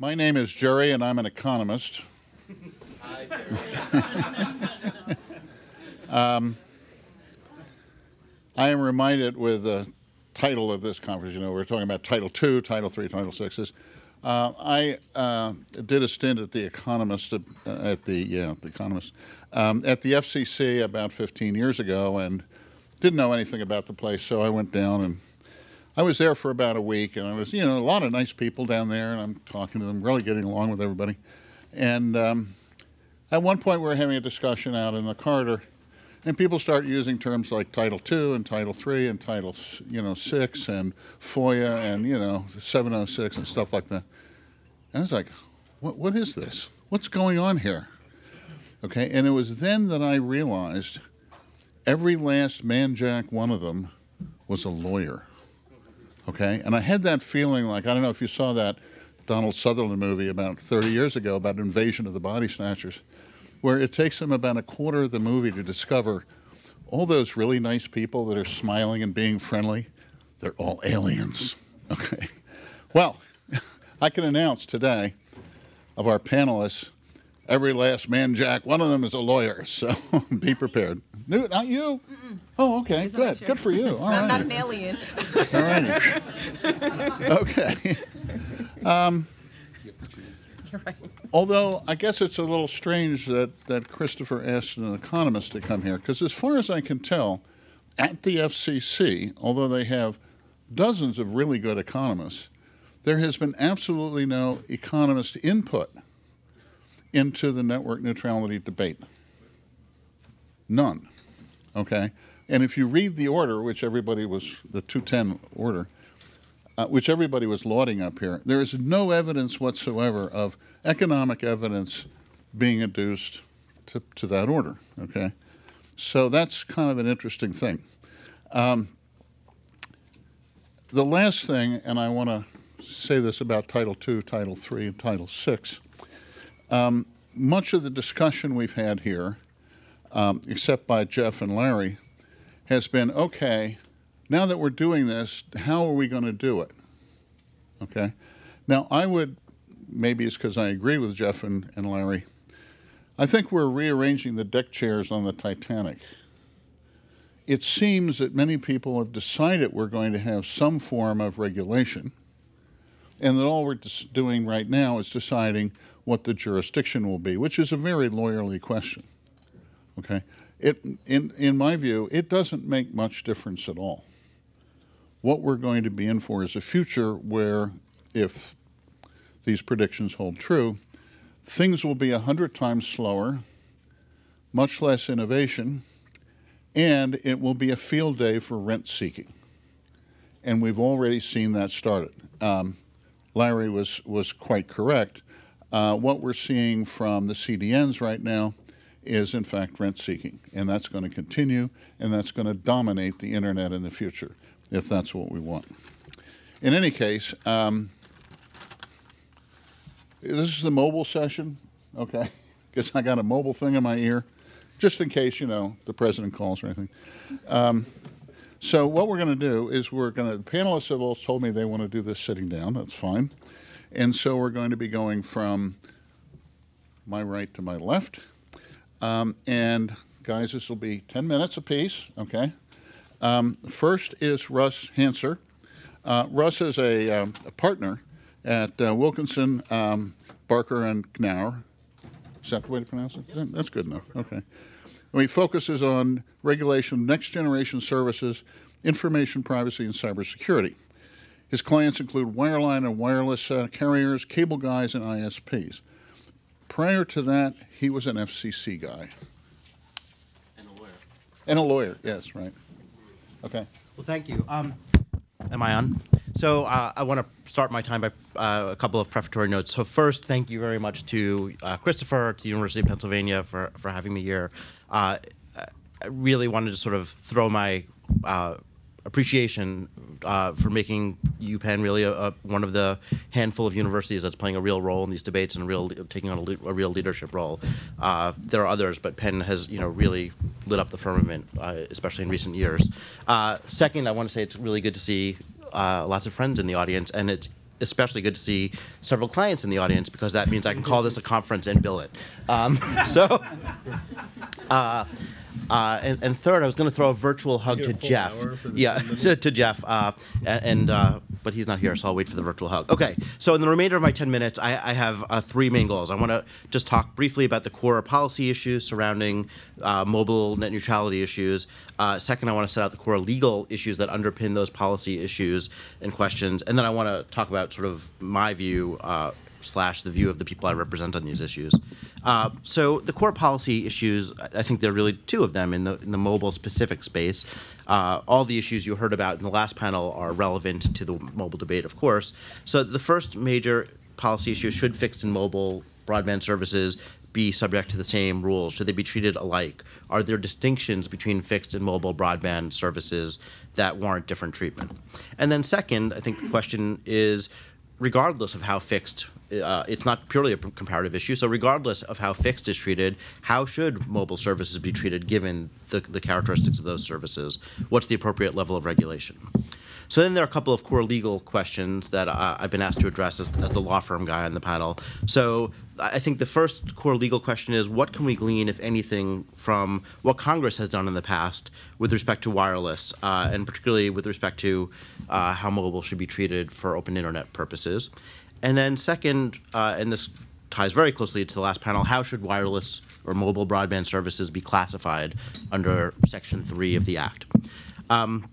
My name is Gerry, and I'm an economist. Hi, Gerry. um, I am reminded with the title of this conference, you know, we're talking about Title II, Title III, Title VI. Uh, I uh, did a stint at The Economist, uh, at the, yeah, The Economist, um, at the FCC about 15 years ago and didn't know anything about the place, so I went down and I was there for about a week, and I was, you know, a lot of nice people down there, and I'm talking to them, really getting along with everybody. And um, at one point, we were having a discussion out in the corridor, and people start using terms like Title II and Title III and Title, you know, Six and FOIA and you know 706 and stuff like that. And I was like, what, what is this? What's going on here? Okay, and it was then that I realized every last man jack one of them was a lawyer. Okay, and I had that feeling like I don't know if you saw that Donald Sutherland movie about 30 years ago about invasion of the body snatchers where it takes them about a quarter of the movie to discover all those really nice people that are smiling and being friendly, they're all aliens. Okay. Well, I can announce today of our panelists, every last man jack, one of them is a lawyer, so be prepared. No, not you? Mm -mm. Oh, okay, good. Good for you. All I'm right. not an alien. all right. okay. Um, right. Although I guess it's a little strange that, that Christopher asked an economist to come here, because as far as I can tell, at the FCC, although they have dozens of really good economists, there has been absolutely no economist input into the network neutrality debate. None. Okay? And if you read the order, which everybody was, the 210 order, uh, which everybody was lauding up here, there is no evidence whatsoever of economic evidence being adduced to, to that order. Okay, so that's kind of an interesting thing. Um, the last thing, and I want to say this about Title II, Title III, and Title VI. Um, much of the discussion we've had here, um, except by Jeff and Larry, has been okay, now that we're doing this, how are we going to do it? Okay. Now, I would, maybe it's because I agree with Jeff and, and Larry, I think we're rearranging the deck chairs on the Titanic. It seems that many people have decided we're going to have some form of regulation, and that all we're doing right now is deciding what the jurisdiction will be, which is a very lawyerly question. Okay? It, in, in my view, it doesn't make much difference at all what we're going to be in for is a future where, if these predictions hold true, things will be 100 times slower, much less innovation, and it will be a field day for rent seeking. And we've already seen that started. Um, Larry was, was quite correct. Uh, what we're seeing from the CDNs right now is, in fact, rent seeking. And that's going to continue, and that's going to dominate the internet in the future if that's what we want. In any case, um, this is the mobile session, okay? Because I got a mobile thing in my ear, just in case, you know, the president calls or anything. Um, so what we're going to do is we're going to, the panelists have all told me they want to do this sitting down. That's fine. And so we're going to be going from my right to my left. Um, and guys, this will be 10 minutes apiece, okay? Um, first is Russ Hanser. Uh, Russ is a, um, a partner at uh, Wilkinson, um, Barker, and Knauer. Is that the way to pronounce it? Yep. That's good enough. Okay. And he focuses on regulation of next generation services, information privacy, and cybersecurity. His clients include wireline and wireless uh, carriers, cable guys, and ISPs. Prior to that, he was an FCC guy. And a lawyer. And a lawyer, yes, right. Okay. Well, thank you. Um, am I on? So uh, I want to start my time by uh, a couple of prefatory notes. So first, thank you very much to uh, Christopher, to the University of Pennsylvania for, for having me here. Uh, I really wanted to sort of throw my uh, appreciation uh, for making UPenn really a, a, one of the handful of universities that's playing a real role in these debates and real taking on a, a real leadership role. Uh, there are others, but Penn has you know really lit up the firmament, uh, especially in recent years. Uh, second, I want to say it's really good to see uh, lots of friends in the audience, and it's especially good to see several clients in the audience because that means I can call this a conference and bill it. Um, so, uh, and, and third, I was going to throw a virtual hug to Jeff. hour for the Yeah, to, to Jeff. Uh, and uh, but he's not here, so I'll wait for the virtual hug. Okay. So in the remainder of my ten minutes, I, I have uh, three main goals. I want to just talk briefly about the core policy issues surrounding uh, mobile net neutrality issues. Uh, second, I want to set out the core legal issues that underpin those policy issues and questions, and then I want to talk about sort of my view. Slash the view of the people I represent on these issues. Uh, so the core policy issues, I I think there are really two of them in the in the mobile specific space. Uh, all the issues you heard about in the last panel are relevant to the mobile debate, of course. So the first major policy issue should fixed and mobile broadband services be subject to the same rules? Should they be treated alike? Are there distinctions between fixed and mobile broadband services that warrant different treatment? And then second, I think the question is, regardless of how fixed, uh, it's not purely a comparative issue. So regardless of how fixed is treated, how should mobile services be treated given the, the characteristics of those services? What's the appropriate level of regulation? So then there are a couple of core legal questions that I've been asked to address as, as the law firm guy on the panel. So I I think the first core legal question is what can we glean, if anything, from what Congress has done in the past with respect to wireless, uh, and particularly with respect to uh, how mobile should be treated for open internet purposes? And then second, uh, and this ties very closely to the last panel, how should wireless or mobile broadband services be classified under Section 3 of the Act? Um,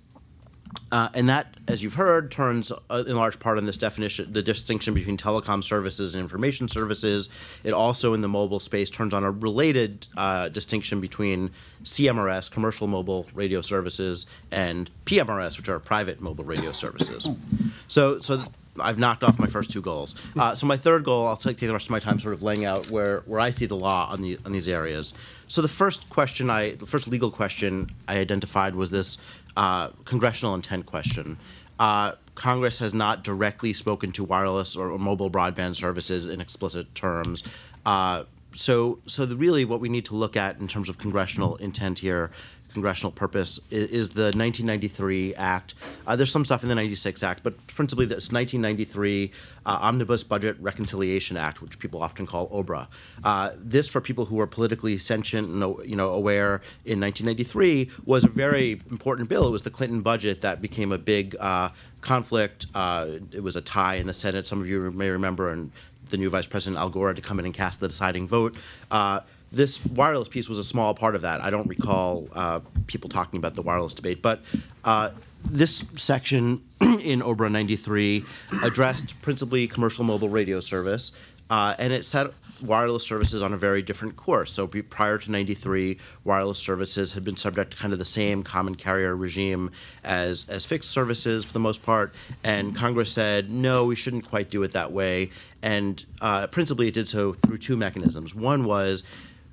uh, and that, as you've heard, turns uh, in large part on this definition, the distinction between telecom services and information services. It also, in the mobile space, turns on a related uh, distinction between CMRS, commercial mobile radio services, and PMRS, which are private mobile radio services. So, so I've knocked off my first two goals. Uh, so my third goal, I'll take the rest of my time sort of laying out where, where I see the law on the on these areas. So the first question I, the first legal question I identified was this uh, congressional intent question. Uh, Congress has not directly spoken to wireless or, or mobile broadband services in explicit terms. Uh, so, so the, really, what we need to look at in terms of congressional intent here, congressional purpose, is, is the 1993 Act. Uh, there's some stuff in the 96 Act, but principally this 1993 uh, Omnibus Budget Reconciliation Act, which people often call OBRA. Uh, this, for people who are politically sentient and you know aware, in 1993 was a very important bill. It was the Clinton budget that became a big uh, conflict. Uh, it was a tie in the Senate. Some of you may remember, and the new Vice President Al Gore to come in and cast the deciding vote. This wireless piece was a small part of that. I don't recall uh, people talking about the wireless debate, but uh, this section in OBRA 93 addressed principally commercial mobile radio service, uh, and it set wireless services on a very different course. So prior to 93, wireless services had been subject to kind of the same common carrier regime as, as fixed services for the most part. And Congress said, no, we shouldn't quite do it that way. And uh, principally, it did so through two mechanisms. One was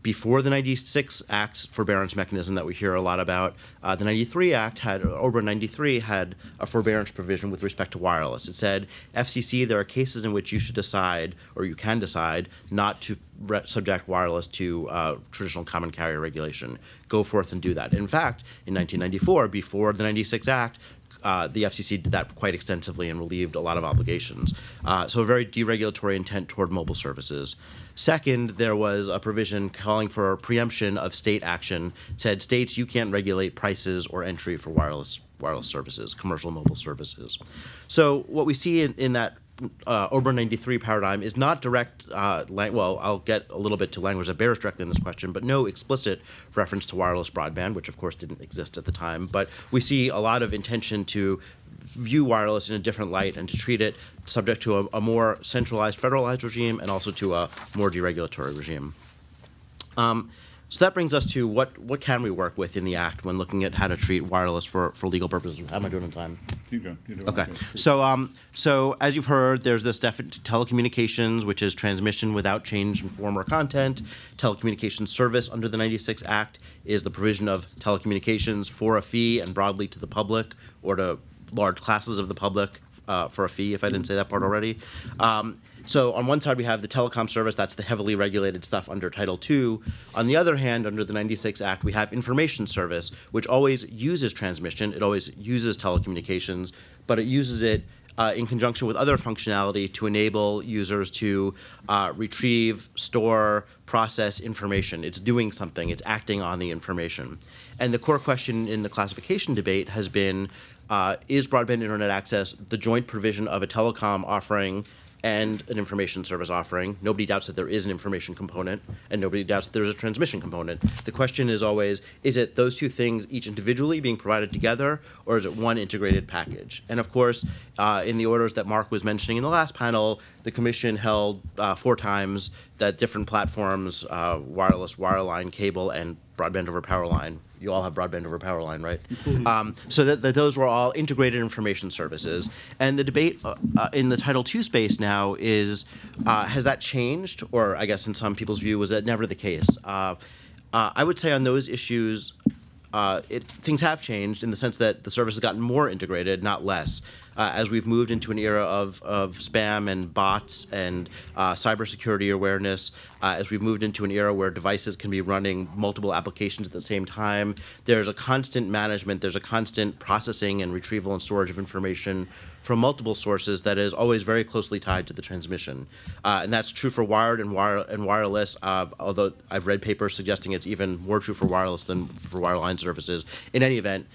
before the 96 Act's forbearance mechanism that we hear a lot about, uh, the 93 Act had, OBRA 93 had a forbearance provision with respect to wireless. It said, FCC, there are cases in which you should decide, or you can decide, not to subject wireless to uh, traditional common carrier regulation. Go forth and do that. In fact, in 1994, before the 96 Act, uh, the FCC did that quite extensively and relieved a lot of obligations. Uh, so a very deregulatory intent toward mobile services. Second, there was a provision calling for preemption of state action. Said states you can't regulate prices or entry for wireless wireless services, commercial mobile services. So what we see in, in that uh, OBRA 93 paradigm is not direct, uh, well, I'll get a little bit to language that bears directly in this question, but no explicit reference to wireless broadband, which of course didn't exist at the time. But we see a lot of intention to view wireless in a different light and to treat it subject to a, a more centralized federalized regime and also to a more deregulatory regime. Um, so that brings us to what, what can we work with in the Act when looking at how to treat wireless for, for legal purposes? How am I doing in time? You go. You do. Okay. So, um, so as you've heard, there's this telecommunications, which is transmission without change in form or content. Telecommunications service under the 96 Act is the provision of telecommunications for a fee and broadly to the public or to large classes of the public uh, for a fee, if I didn't say that part already. Um, so on one side we have the telecom service, that's the heavily regulated stuff under Title II. On the other hand, under the 96 Act, we have information service, which always uses transmission, it always uses telecommunications, but it uses it uh, in conjunction with other functionality to enable users to uh, retrieve, store, process information. It's doing something, it's acting on the information. And the core question in the classification debate has been uh, is broadband internet access the joint provision of a telecom offering and an information service offering. Nobody doubts that there is an information component, and nobody doubts that there's a transmission component. The question is always, is it those two things each individually being provided together, or is it one integrated package? And of course, uh, in the orders that Mark was mentioning in the last panel, the commission held uh, four times that different platforms, uh, wireless, wireline, cable, and broadband over power line. You all have broadband over power line, right? um, so that, that those were all integrated information services. And the debate uh, uh, in the Title II space now is uh, has that changed? Or I guess in some people's view, was that never the case? Uh, uh, I would say on those issues, uh, it, things have changed in the sense that the service has gotten more integrated, not less. Uh, as we've moved into an era of, of spam and bots and uh, cybersecurity awareness, uh, as we've moved into an era where devices can be running multiple applications at the same time, there's a constant management, there's a constant processing and retrieval and storage of information from multiple sources that is always very closely tied to the transmission. Uh, and that's true for wired and, wire, and wireless, uh, although I've read papers suggesting it's even more true for wireless than for wireline services. In any event,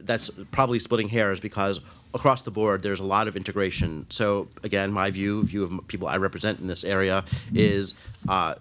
that's probably splitting hairs because across the board there's a lot of integration. So again, my view, view of people I represent in this area is uh,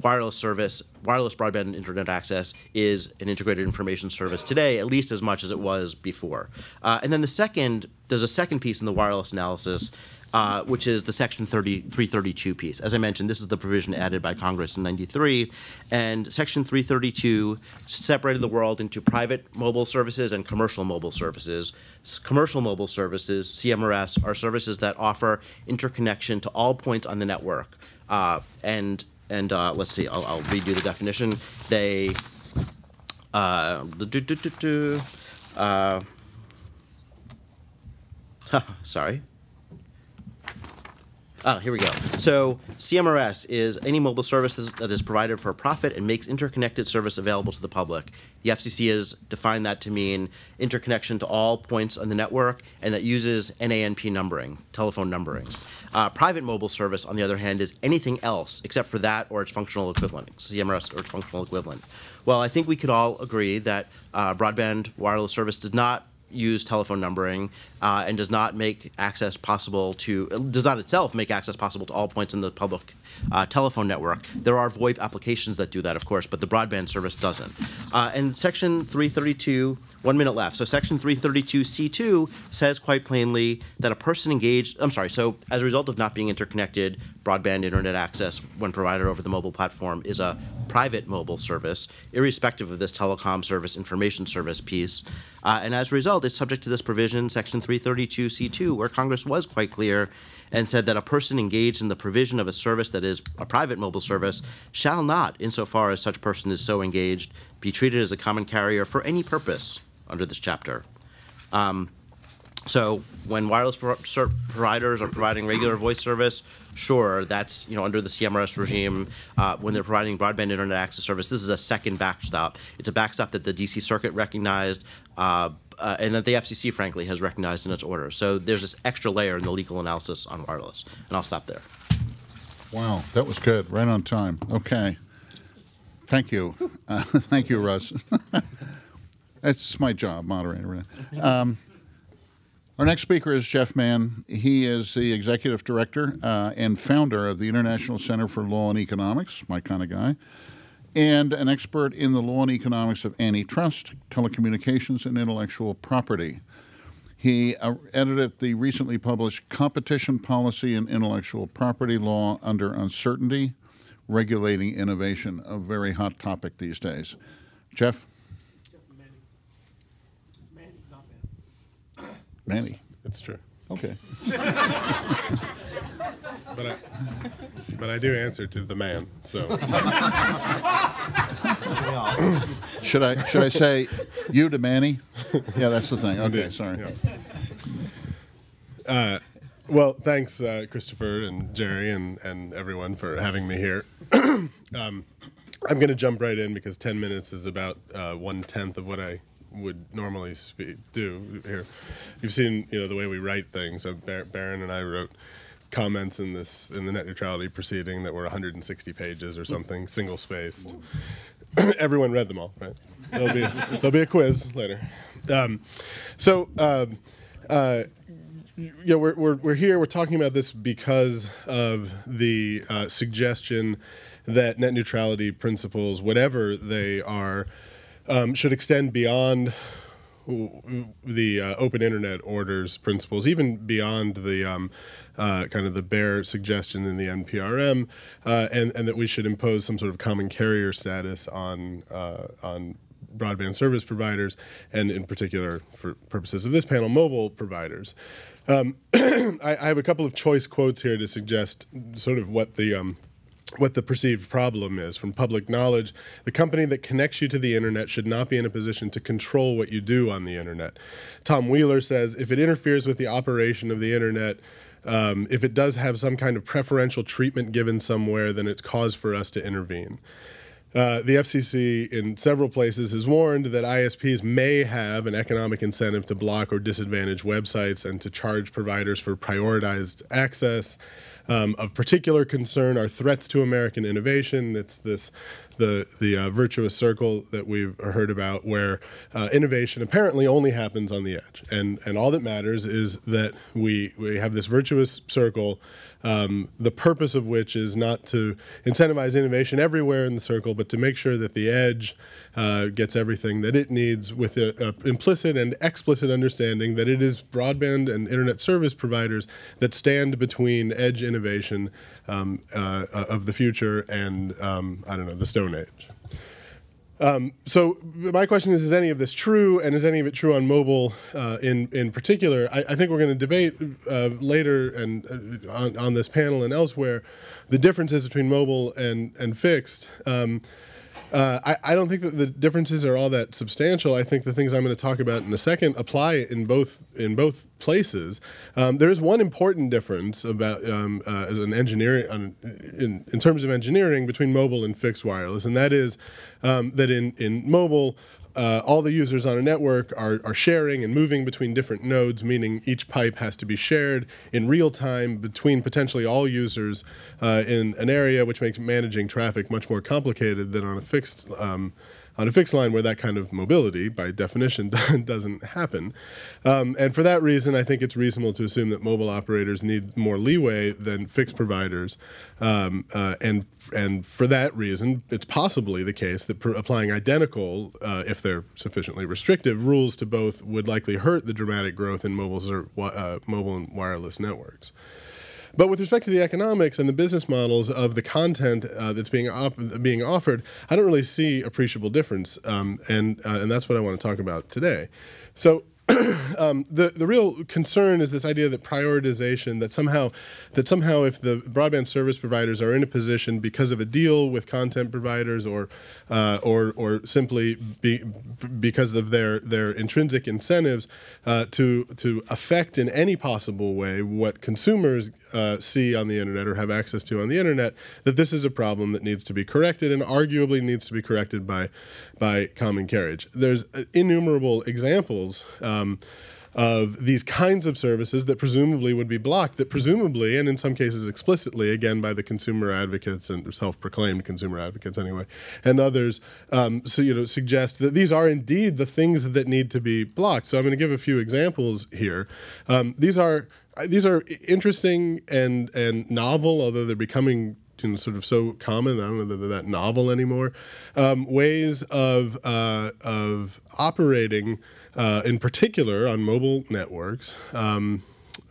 wireless service, wireless broadband internet access is an integrated information service today, at least as much as it was before. Uh, and then the second, there's a second piece in the wireless analysis, uh, which is the Section 30, 332 piece. As I mentioned, this is the provision added by Congress in 93, and Section 332 separated the world into private mobile services and commercial mobile services. S- commercial mobile services, CMRS, are services that offer interconnection to all points on the network. Uh, and and uh, let's see, I'll, I'll redo the definition. They, uh, do, do, do, uh, sorry. Ah, here we go. So CMRS is any mobile services that is provided for a profit and makes interconnected service available to the public. The FCC has defined that to mean interconnection to all points on the network and that uses NANP numbering, telephone numbering. Uh, private mobile service, on the other hand, is anything else except for that or its functional equivalent, CMRS or its functional equivalent. Well, I think we could all agree that uh, broadband wireless service does not use telephone numbering uh, and does not make access possible to does not itself make access possible to all points in the public uh, telephone network. There are VoIP applications that do that, of course, but the broadband service doesn't. Uh, and Section 332, one minute left. So Section 332C2 says quite plainly that a person engaged. I'm sorry. So as a result of not being interconnected, broadband internet access when provided over the mobile platform is a private mobile service, irrespective of this telecom service information service piece. Uh, and as a result, it's subject to this provision, Section 332C2, where Congress was quite clear and said that a person engaged in the provision of a service that is a private mobile service shall not, insofar as such person is so engaged, be treated as a common carrier for any purpose under this chapter. Um, so when wireless pro- providers are providing regular voice service, sure, that's you know under the CMRS regime. Uh, when they're providing broadband internet access service, this is a second backstop. It's a backstop that the DC Circuit recognized, uh, uh, and that the FCC, frankly, has recognized in its order. So there's this extra layer in the legal analysis on wireless, and I'll stop there. Wow, that was good. Right on time. Okay. Thank you. Uh, thank you, Russ. That's my job, moderator. Um, our next speaker is Geoff Manne. He is the executive director uh, and founder of the International Center for Law and Economics, my kind of guy, and an expert in the law and economics of antitrust, telecommunications, and intellectual property. He uh, edited the recently published Competition Policy and Intellectual Property Law Under Uncertainty, Regulating Innovation, a very hot topic these days. Geoff? Geoff Manne. It's Manny, not Manny. Manny. It's true. Okay. But I, but I do answer to the man. So Should I should I say you to Manny? Yeah, that's the thing. Okay, sorry. yeah. Uh, well, thanks, uh, Christopher and Gerry and, and everyone for having me here. um, I'm going to jump right in because 10 minutes is about uh, one tenth of what I would normally spe- do here. You've seen, you know, the way we write things. Uh, Bar- Baron and I wrote comments in this in the net neutrality proceeding that were 160 pages or something, single spaced. Everyone read them all, right? There'll be there'll be a quiz later. Um, so. Um, uh, we're, we're, we're here, we're talking about this because of the uh, suggestion that net neutrality principles, whatever they are, um, should extend beyond the uh, open internet orders principles, even beyond the um, uh, kind of the bare suggestion in the NPRM, uh, and, and that we should impose some sort of common carrier status on, uh, on broadband service providers, and in particular, for purposes of this panel, mobile providers. Um, I, I have a couple of choice quotes here to suggest sort of what the um, what the perceived problem is from public knowledge. The company that connects you to the internet should not be in a position to control what you do on the internet. Tom Wheeler says if it interferes with the operation of the internet, um, if it does have some kind of preferential treatment given somewhere, then it's cause for us to intervene. Uh, the FCC, in several places, has warned that ISPs may have an economic incentive to block or disadvantage websites and to charge providers for prioritized access. Um, of particular concern are threats to American innovation. It's this the the uh, virtuous circle that we've heard about, where uh, innovation apparently only happens on the edge, and and all that matters is that we we have this virtuous circle, um, the purpose of which is not to incentivize innovation everywhere in the circle, but to make sure that the edge uh, gets everything that it needs with an implicit and explicit understanding that it is broadband and internet service providers that stand between edge innovation um, uh, uh, of the future and um, I don't know the Stone Age. Um, so my question is: Is any of this true, and is any of it true on mobile uh, in in particular? I, I think we're going to debate uh, later and uh, on, on this panel and elsewhere the differences between mobile and and fixed. Um, uh, I, I, don't think that the differences are all that substantial. I think the things I'm going to talk about in a second apply in both in both places. Um, there is one important difference about um, uh, as an engineering um, in, in terms of engineering between mobile and fixed wireless, and that is um, that in in mobile uh, all the users on a network are, are sharing and moving between different nodes, meaning each pipe has to be shared in real time between potentially all users uh, in an area, which makes managing traffic much more complicated than on a fixed um, on a fixed line where that kind of mobility, by definition, doesn't happen. Um, and for that reason, I think it's reasonable to assume that mobile operators need more leeway than fixed providers. Um, uh, and and for that reason, it's possibly the case that applying identical, uh, if they're sufficiently restrictive, rules to both would likely hurt the dramatic growth in mobile, uh, mobile and wireless networks. But with respect to the economics and the business models of the content uh, that's being op- being offered, I don't really see appreciable difference, um, and uh, and that's what I want to talk about today. So um, the the real concern is this idea that prioritization that somehow that somehow if the broadband service providers are in a position because of a deal with content providers or uh, or or simply be, because of their their intrinsic incentives uh, to to affect in any possible way what consumers uh, see on the internet or have access to on the internet that this is a problem that needs to be corrected and arguably needs to be corrected by by common carriage. There's uh, innumerable examples. Um, of these kinds of services that presumably would be blocked, that presumably, and in some cases explicitly, again by the consumer advocates and self-proclaimed consumer advocates anyway, and others, um, so you know, suggest that these are indeed the things that need to be blocked. So I'm going to give a few examples here. Um, these are these are interesting and and novel, although they're becoming you know, sort of so common. I don't know that they're that novel anymore. Um, ways of uh, of operating, uh, in particular on mobile networks. Um,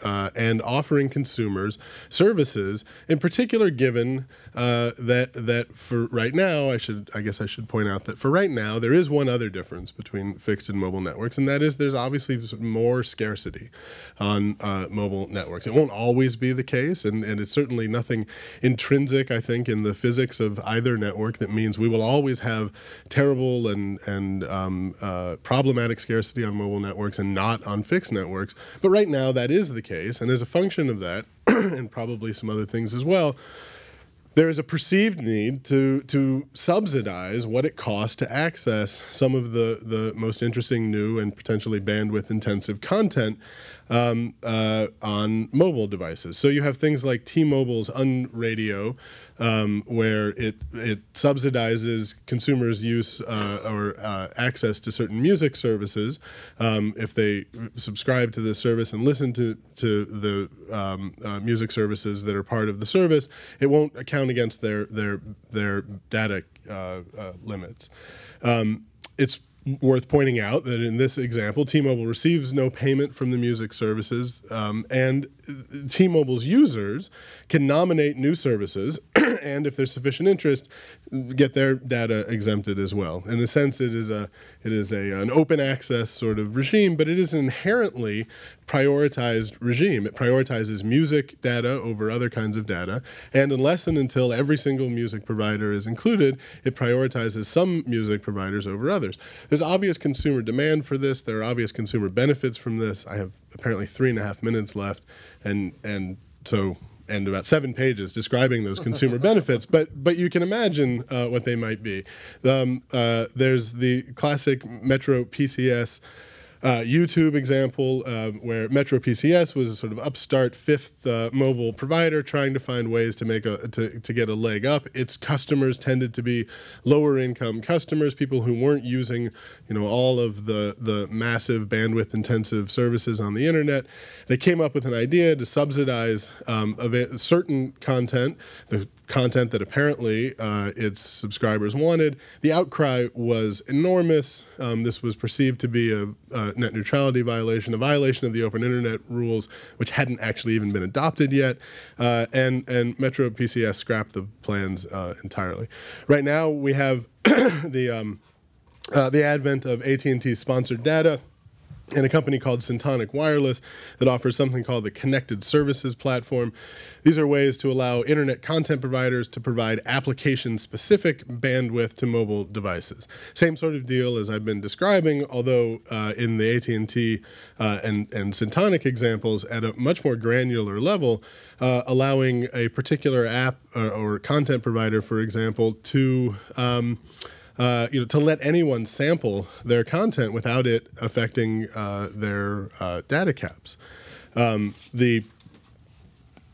uh, and offering consumers services, in particular, given uh, that that for right now, I should I guess I should point out that for right now there is one other difference between fixed and mobile networks, and that is there's obviously more scarcity on uh, mobile networks. It won't always be the case, and, and it's certainly nothing intrinsic, I think, in the physics of either network that means we will always have terrible and and um, uh, problematic scarcity on mobile networks and not on fixed networks. But right now that is the case, and as a function of that, and probably some other things as well there is a perceived need to to subsidize what it costs to access some of the the most interesting new and potentially bandwidth intensive content um, uh, on mobile devices. So you have things like T-Mobile's Unradio, um, where it it subsidizes consumers' use uh, or uh, access to certain music services um, if they subscribe to the service and listen to to the um, uh, music services that are part of the service. It won't account against their their their data uh, uh, limits. Um, it's worth pointing out that in this example, T-Mobile receives no payment from the music services, um, and T-Mobile's users can nominate new services, and if there's sufficient interest, get their data exempted as well. In the sense, it is a it is a an open access sort of regime, but it is an inherently prioritized regime. It prioritizes music data over other kinds of data, and unless and until every single music provider is included, it prioritizes some music providers over others. There's obvious consumer demand for this. There are obvious consumer benefits from this. I have apparently three and a half minutes left, and and so and about seven pages describing those consumer benefits. But but you can imagine uh, what they might be. Um, uh, there's the classic Metro PCS uh, YouTube example um, where Metro PCS was a sort of upstart fifth uh, mobile provider trying to find ways to make a to, to get a leg up. Its customers tended to be lower income customers, people who weren't using you know all of the the massive bandwidth intensive services on the internet. They came up with an idea to subsidize um, certain content. The content that apparently uh, its subscribers wanted. The outcry was enormous. Um, this was perceived to be a, a, net neutrality violation, a violation of the open internet rules, which hadn't actually even been adopted yet. Uh, and, and Metro PCS scrapped the plans uh, entirely. Right now, we have the, um, uh, the advent of AT&T sponsored data and a company called Syntonic Wireless that offers something called the Connected Services Platform. These are ways to allow internet content providers to provide application specific bandwidth to mobile devices. Same sort of deal as I've been describing, although uh, in the AT&T uh, and, and Syntonic examples at a much more granular level, uh, allowing a particular app uh, or content provider, for example, to um, uh, you know, to let anyone sample their content without it affecting uh, their uh, data caps. Um, the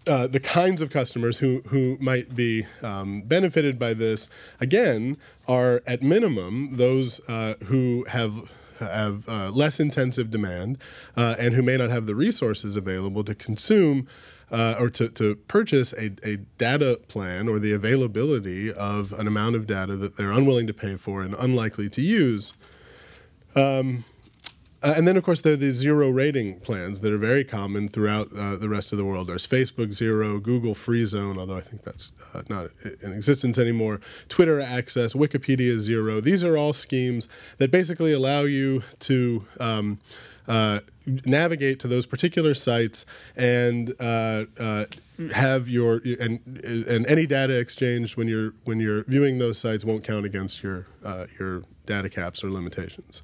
uh, the kinds of customers who, who might be um, benefited by this, again, are at minimum those uh, who have have uh, less intensive demand and who may not have the resources available to consume uh, or to, to purchase a, a data plan or the availability of an amount of data that they're unwilling to pay for and unlikely to use. Um, uh, and then, of course, there are the zero rating plans that are very common throughout uh, the rest of the world. There's Facebook Zero, Google Free Zone, although I think that's uh, not in existence anymore, Twitter Access, Wikipedia Zero. These are all schemes that basically allow you to um, uh, navigate to those particular sites and uh, uh, have your and and any data exchanged when you're when you're viewing those sites won't count against your uh, your data caps or limitations.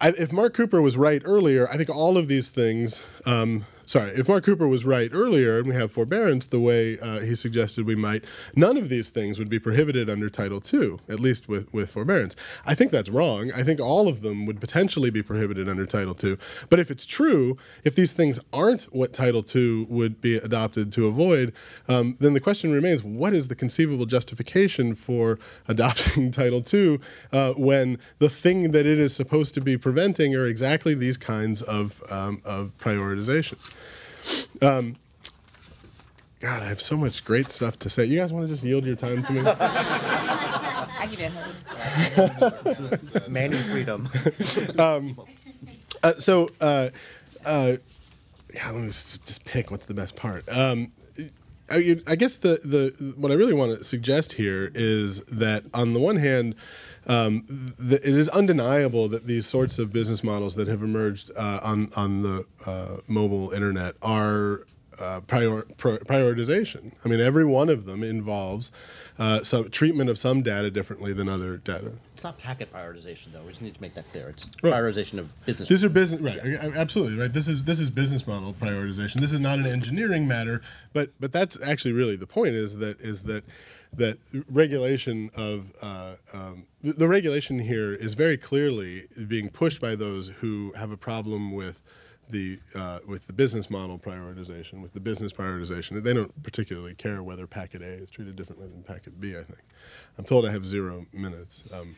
I, if Mark Cooper was right earlier, I think all of these things um, sorry, if Mark Cooper was right earlier and we have forbearance the way uh, he suggested we might, none of these things would be prohibited under Title II, at least with, with forbearance. I think that's wrong. I think all of them would potentially be prohibited under Title II. But if it's true, if these things aren't what Title II would be adopted to avoid, um, then the question remains what is the conceivable justification for adopting Title II uh, when the thing that it is supposed to be preventing are exactly these kinds of, um, of prioritization? Um, God, I have so much great stuff to say. You guys want to just yield your time to me? I give you a hug. Manny freedom. Uh, so, uh, uh, yeah, let me just pick what's the best part. Um, I, I guess the, the what I really want to suggest here is that on the one hand, um, the, it is undeniable that these sorts of business models that have emerged uh, on on the uh, mobile internet are uh, prior, pro- prioritization. I mean, every one of them involves uh, some treatment of some data differently than other data. It's not packet prioritization, though. We just need to make that clear. It's Right. prioritization of business. These are business, right? a- Absolutely, right. This is this is business model prioritization. This is not an engineering matter, but but that's actually really the point. Is that is that that regulation of uh, um, the, the regulation here is very clearly being pushed by those who have a problem with the uh, with the business model prioritization, with the business prioritization. They don't particularly care whether packet A is treated differently than packet B. I think. I'm told I have zero minutes. Um,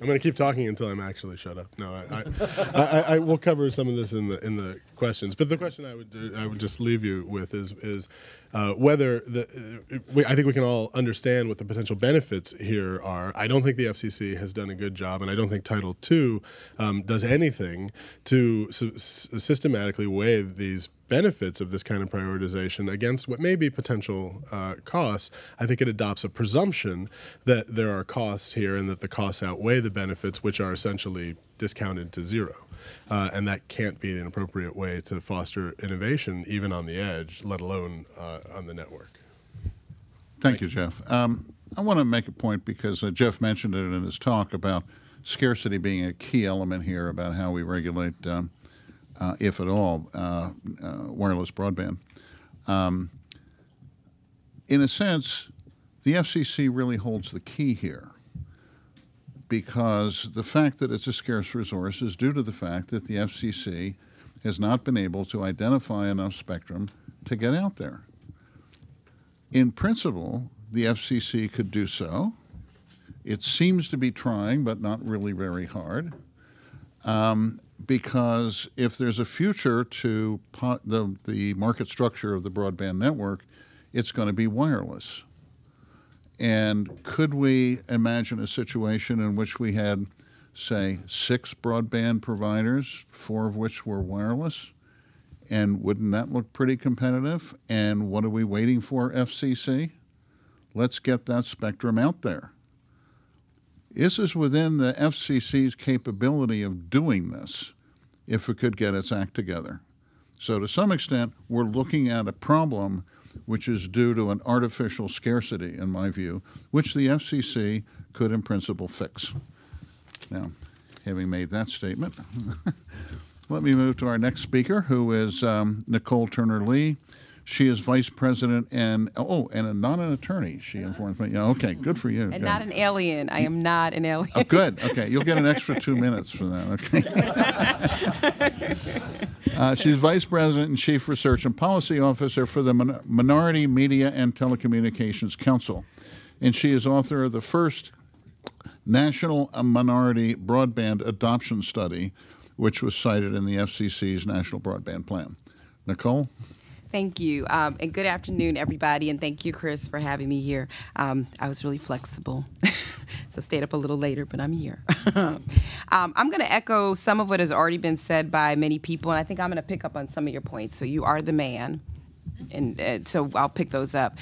I'm going to keep talking until I'm actually shut up. No, I, I, I, I will cover some of this in the in the questions. But the question I would uh, I would just leave you with is is uh, whether the uh, we, I think we can all understand what the potential benefits here are. I don't think the FCC has done a good job, and I don't think Title II um, does anything to systematically weigh these benefits of this kind of prioritization against what may be potential uh, costs, I think it adopts a presumption that there are costs here and that the costs outweigh the benefits, which are essentially discounted to zero. Uh, and that can't be an appropriate way to foster innovation, even on the edge, let alone uh, on the network. Thank you, Geoff. Um, I want to make a point because uh, Geoff mentioned it in his talk about scarcity being a key element here about how we regulate, um, uh, if at all, uh, uh, wireless broadband. Um, in a sense, the FCC really holds the key here because the fact that it's a scarce resource is due to the fact that the FCC has not been able to identify enough spectrum to get out there in principle, the FCC could do so. It seems to be trying, but not really very hard. Um, because if there's a future to the, the market structure of the broadband network, it's going to be wireless. And could we imagine a situation in which we had, say, six broadband providers, four of which were wireless? And wouldn't that look pretty competitive? And what are we waiting for, FCC? Let's get that spectrum out there. This is within the FCC's capability of doing this if it could get its act together. So, to some extent, we're looking at a problem which is due to an artificial scarcity, in my view, which the FCC could, in principle, fix. Now, having made that statement, let me move to our next speaker, who is um, Nicole Turner Lee. She is vice president and oh, and a, not an attorney. She informs me. Yeah, okay, good for you. And Good. not an alien. I am not an alien. Oh, good. Okay, you'll get an extra two minutes for that. Okay. Uh, she's vice president and chief research and policy officer for the Min- Minority Media and Telecommunications Council, and she is author of the first National Minority Broadband Adoption Study, which was cited in the FCC's National Broadband Plan. Nicole. Thank you. Um, and good afternoon, everybody. And thank you, Chris, for having me here. Um, I was really flexible. so stayed up a little later, but I'm here. um, I'm going to echo some of what has already been said by many people. And I think I'm going to pick up on some of your points. So you are the man. And uh, so I'll pick those up.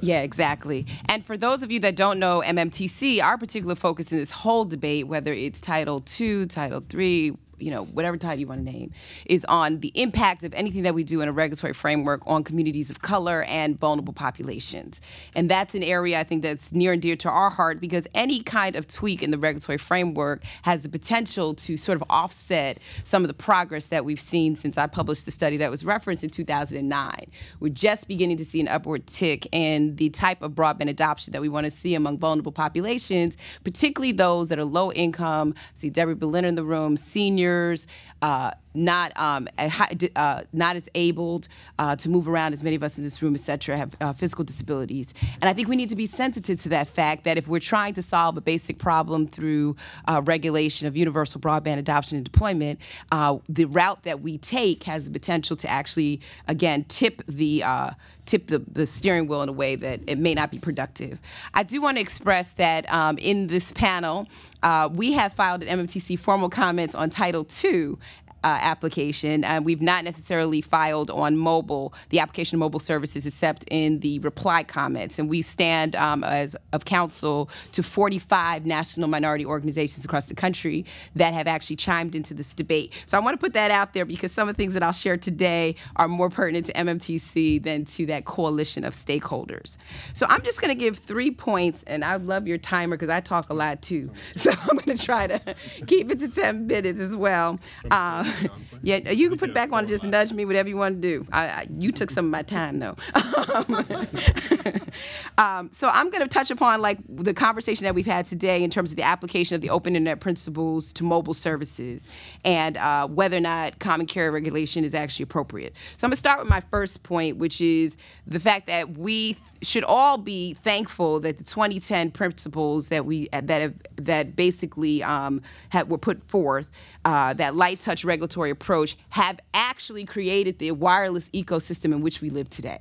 Yeah, exactly. And for those of you that don't know MMTC, our particular focus in this whole debate, whether it's Title II, Title III, you know, whatever title you want to name, is on the impact of anything that we do in a regulatory framework on communities of color and vulnerable populations. And that's an area I think that's near and dear to our heart because any kind of tweak in the regulatory framework has the potential to sort of offset some of the progress that we've seen since I published the study that was referenced in 2009. We're just beginning to see an upward tick in the type of broadband adoption that we want to see among vulnerable populations, particularly those that are low income. I see Debbie Berlyn in the room, seniors, uh, not um, uh, not as abled uh, to move around as many of us in this room, et cetera, have uh, physical disabilities. And I think we need to be sensitive to that fact that if we're trying to solve a basic problem through uh, regulation of universal broadband adoption and deployment, uh, the route that we take has the potential to actually, again, tip the uh, tip the, the steering wheel in a way that it may not be productive. I do want to express that um, in this panel, we have filed an MMTC formal comments on Title II uh, application. Uh, we've not necessarily filed on mobile, the application of mobile services, except in the reply comments. And we stand um, as of counsel to 45 national minority organizations across the country that have actually chimed into this debate. So I want to put that out there because some of the things that I'll share today are more pertinent to MMTC than to that coalition of stakeholders. So I'm just going to give three points, and I love your timer because I talk a lot too. So I'm going to try to keep it to 10 minutes as well. Uh, yeah, you can put it back on and just nudge me, whatever you want to do. I, I, you took some of my time though. Um, um, so I'm going to touch upon like the conversation that we've had today in terms of the application of the open internet principles to mobile services and uh, whether or not common carrier regulation is actually appropriate. So I'm going to start with my first point, which is the fact that we should all be thankful that the 2010 principles that we that have, that basically um, have, were put forth, uh, that light touch regulatory approach, have actually created the wireless ecosystem in which we live today.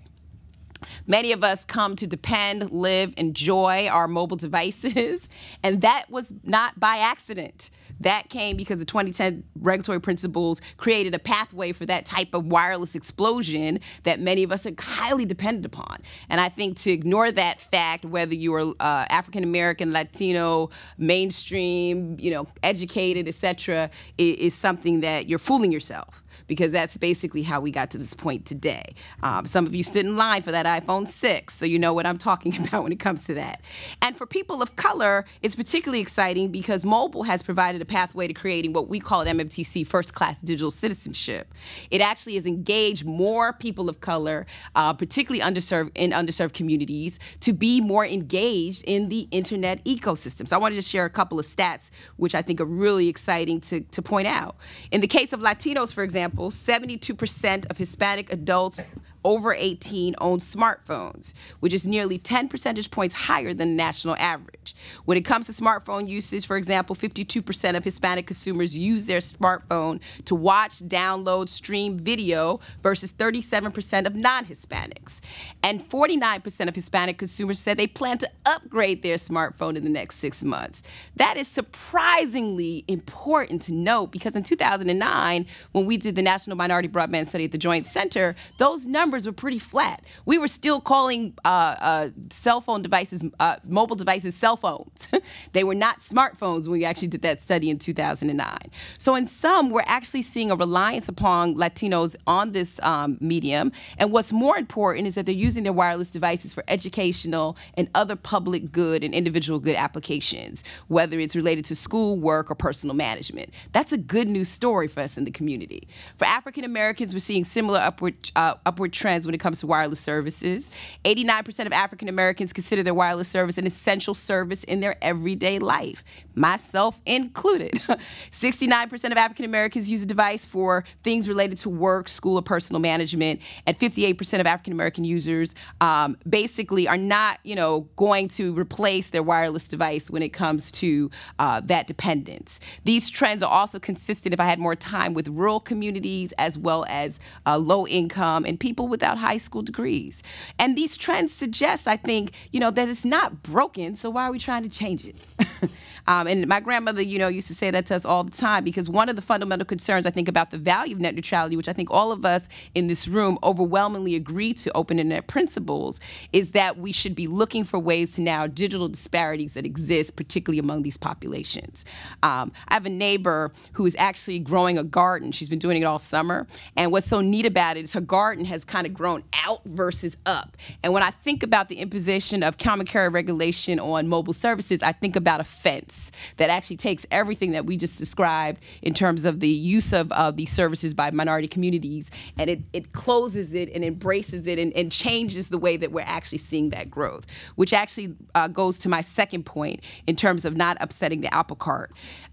Many of us come to depend, live, enjoy our mobile devices, and that was not by accident. That came because the 2010 regulatory principles created a pathway for that type of wireless explosion that many of us are highly dependent upon. And I think to ignore that fact, whether you are uh, African American, Latino, mainstream, you know, educated, etc., is, is something that you're fooling yourself because that's basically how we got to this point today. Um, some of you stood in line for that iPhone 6, so you know what I'm talking about when it comes to that. And for people of color, it's particularly exciting because mobile has provided a pathway to creating what we call at MMTC first class digital citizenship. It actually has engaged more people of color, uh, particularly underserved in underserved communities, to be more engaged in the internet ecosystem. So I wanted to share a couple of stats which I think are really exciting to, to point out. In the case of Latinos, for example, 72% of Hispanic adults over 18 own smartphones, which is nearly 10 percentage points higher than the national average. When it comes to smartphone usage, for example, 52% of Hispanic consumers use their smartphone to watch, download, stream video versus 37% of non Hispanics. And 49% of Hispanic consumers said they plan to upgrade their smartphone in the next six months. That is surprisingly important to note because in 2009, when we did the National Minority Broadband Study at the Joint Center, those numbers were pretty flat. We were still calling uh, uh, cell phone devices, uh, mobile devices, cell phones. they were not smartphones when we actually did that study in 2009. So, in some, we're actually seeing a reliance upon Latinos on this um, medium. And what's more important is that they're using their wireless devices for educational and other public good and individual good applications, whether it's related to school, work, or personal management. That's a good news story for us in the community. For African Americans, we're seeing similar upward, uh, upward trends when it comes to wireless services. 89% of African Americans consider their wireless service an essential service in their everyday life, myself included. 69% of African Americans use a device for things related to work, school, or personal management, and 58% of African American users um, basically are not, you know, going to replace their wireless device when it comes to uh, that dependence. These trends are also consistent, if I had more time, with rural communities as well as uh, low income and people without high school degrees. And these trends suggest, I think, you know, that it's not broken, so why are we trying to change it? um, and my grandmother, you know, used to say that to us all the time because one of the fundamental concerns, I think, about the value of net neutrality, which I think all of us in this room overwhelmingly agree to open internet principles, is that we should be looking for ways to now digital disparities that exist, particularly among these populations. Um, I have a neighbor who is actually growing a garden. She's been doing it all summer. And what's so neat about it is her garden has kind of grown out versus up. And when I think about the imposition of common carrier regulation on mobile services, I think about a fence that actually takes everything that we just described in terms of the use of these services by minority communities and it, it closes it and embraces it and, and changes the way that we're actually seeing that growth, which actually uh, goes to my second point in terms of not upsetting the apple cart.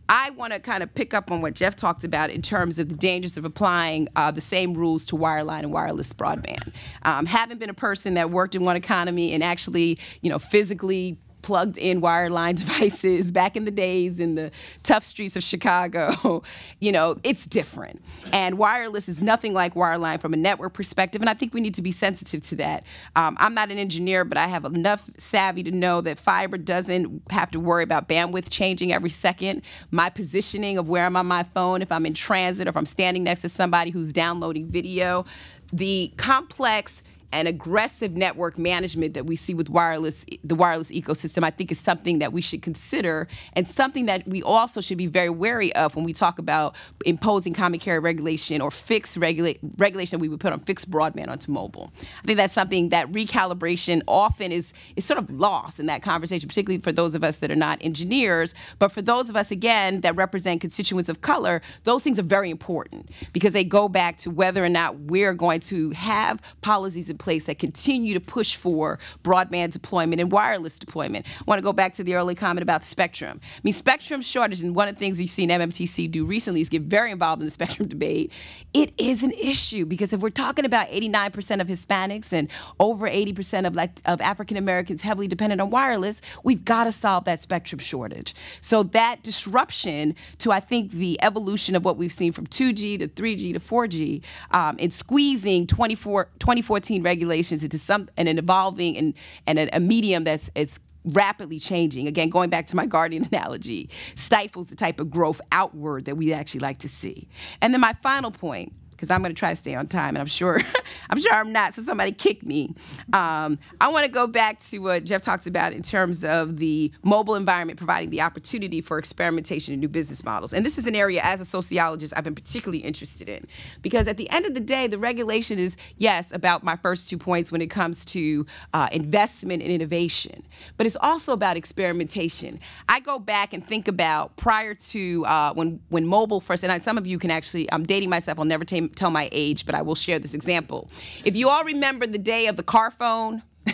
I want to kind of pick up on what Geoff talked about in terms of the dangers of applying uh, the same rules to wireline and wireless broadband. Um, having been a person that worked in one economy and actually, you know, physically plugged in wireline devices back in the days in the tough streets of Chicago, you know, it's different. And wireless is nothing like wireline from a network perspective. And I think we need to be sensitive to that. Um, I'm not an engineer, but I have enough savvy to know that fiber doesn't have to worry about bandwidth changing every second. My positioning of where I'm on my phone, if I'm in transit or if I'm standing next to somebody who's downloading video, the complex and aggressive network management that we see with wireless the wireless ecosystem i think is something that we should consider and something that we also should be very wary of when we talk about imposing common carrier regulation or fixed regula- regulation we would put on fixed broadband onto mobile. I think that's something that recalibration often is is sort of lost in that conversation particularly for those of us that are not engineers. But for those of us again that represent constituents of color those things are very important because they go back to whether or not we're going to have policies in place that continue to push for broadband deployment and wireless deployment. I want to go back to the early comment about spectrum. I mean, spectrum shortage, and one of the things you've seen MMTC do recently is get very involved in the spectrum debate. It is an issue because if we're talking about 89% of Hispanics and over 80% of, of African Americans heavily dependent on wireless, we've got to solve that spectrum shortage. So that disruption to, I think, the evolution of what we've seen from 2G to 3G to 4G um, and squeezing 24, 2014 regulations into some and an evolving and, and a, a medium that's as rapidly changing. Again, going back to my guardian analogy, stifles the type of growth outward that we actually like to see. And then my final point because I'm going to try to stay on time, and I'm sure, I'm sure I'm not. So somebody kick me. Um, I want to go back to what Geoff talked about in terms of the mobile environment providing the opportunity for experimentation and new business models. And this is an area, as a sociologist, I've been particularly interested in, because at the end of the day, the regulation is yes about my first two points when it comes to uh, investment and innovation, but it's also about experimentation. I go back and think about prior to uh, when when mobile first, and I, some of you can actually, I'm dating myself. I'll never tell my age, but I will share this example. If you all remember the day of the car phone,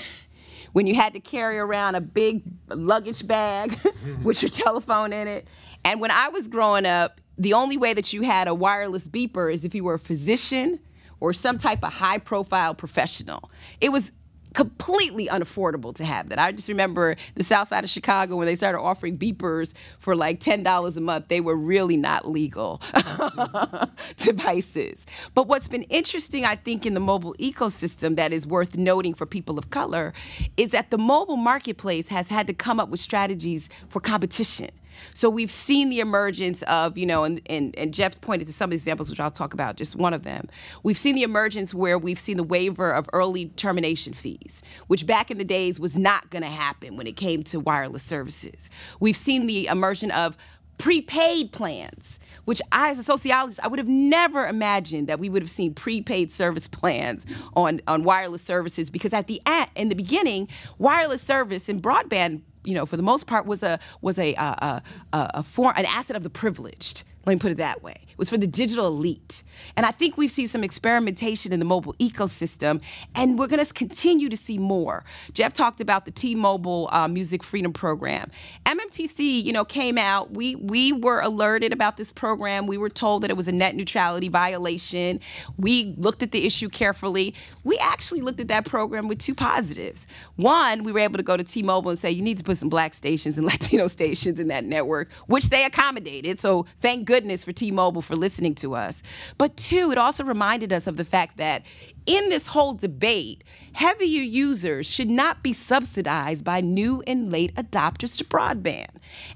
when you had to carry around a big luggage bag with your telephone in it. And when I was growing up, the only way that you had a wireless beeper is if you were a physician or some type of high profile professional. It was completely unaffordable to have that. I just remember the south side of Chicago when they started offering beepers for like $10 a month, they were really not legal devices. But what's been interesting, I think, in the mobile ecosystem that is worth noting for people of color is that the mobile marketplace has had to come up with strategies for competition. So we've seen the emergence of, you know, and, and, and Geoff pointed to some of the examples, which I'll talk about, just one of them. We've seen the emergence where we've seen the waiver of early termination fees, which back in the days was not going to happen when it came to wireless services. We've seen the emergence of prepaid plans which I, as a sociologist, I would have never imagined that we would have seen prepaid service plans on, on wireless services because at the at, in the beginning, wireless service and broadband you know, for the most part, was a was a a, a, a form, an asset of the privileged. Let me put it that way. It was for the digital elite. And I think we've seen some experimentation in the mobile ecosystem, and we're going to continue to see more. Geoff talked about the T-Mobile uh, Music Freedom Program. MMTC, you know, came out. We we were alerted about this program. We were told that it was a net neutrality violation. We looked at the issue carefully. We actually looked at that program with two positives. One, we were able to go to T-Mobile and say you need to put some black stations and Latino stations in that network, which they accommodated. So thank goodness for T-Mobile for listening to us. But two, it also reminded us of the fact that in this whole debate, heavier users should not be subsidized by new and late adopters to broadband.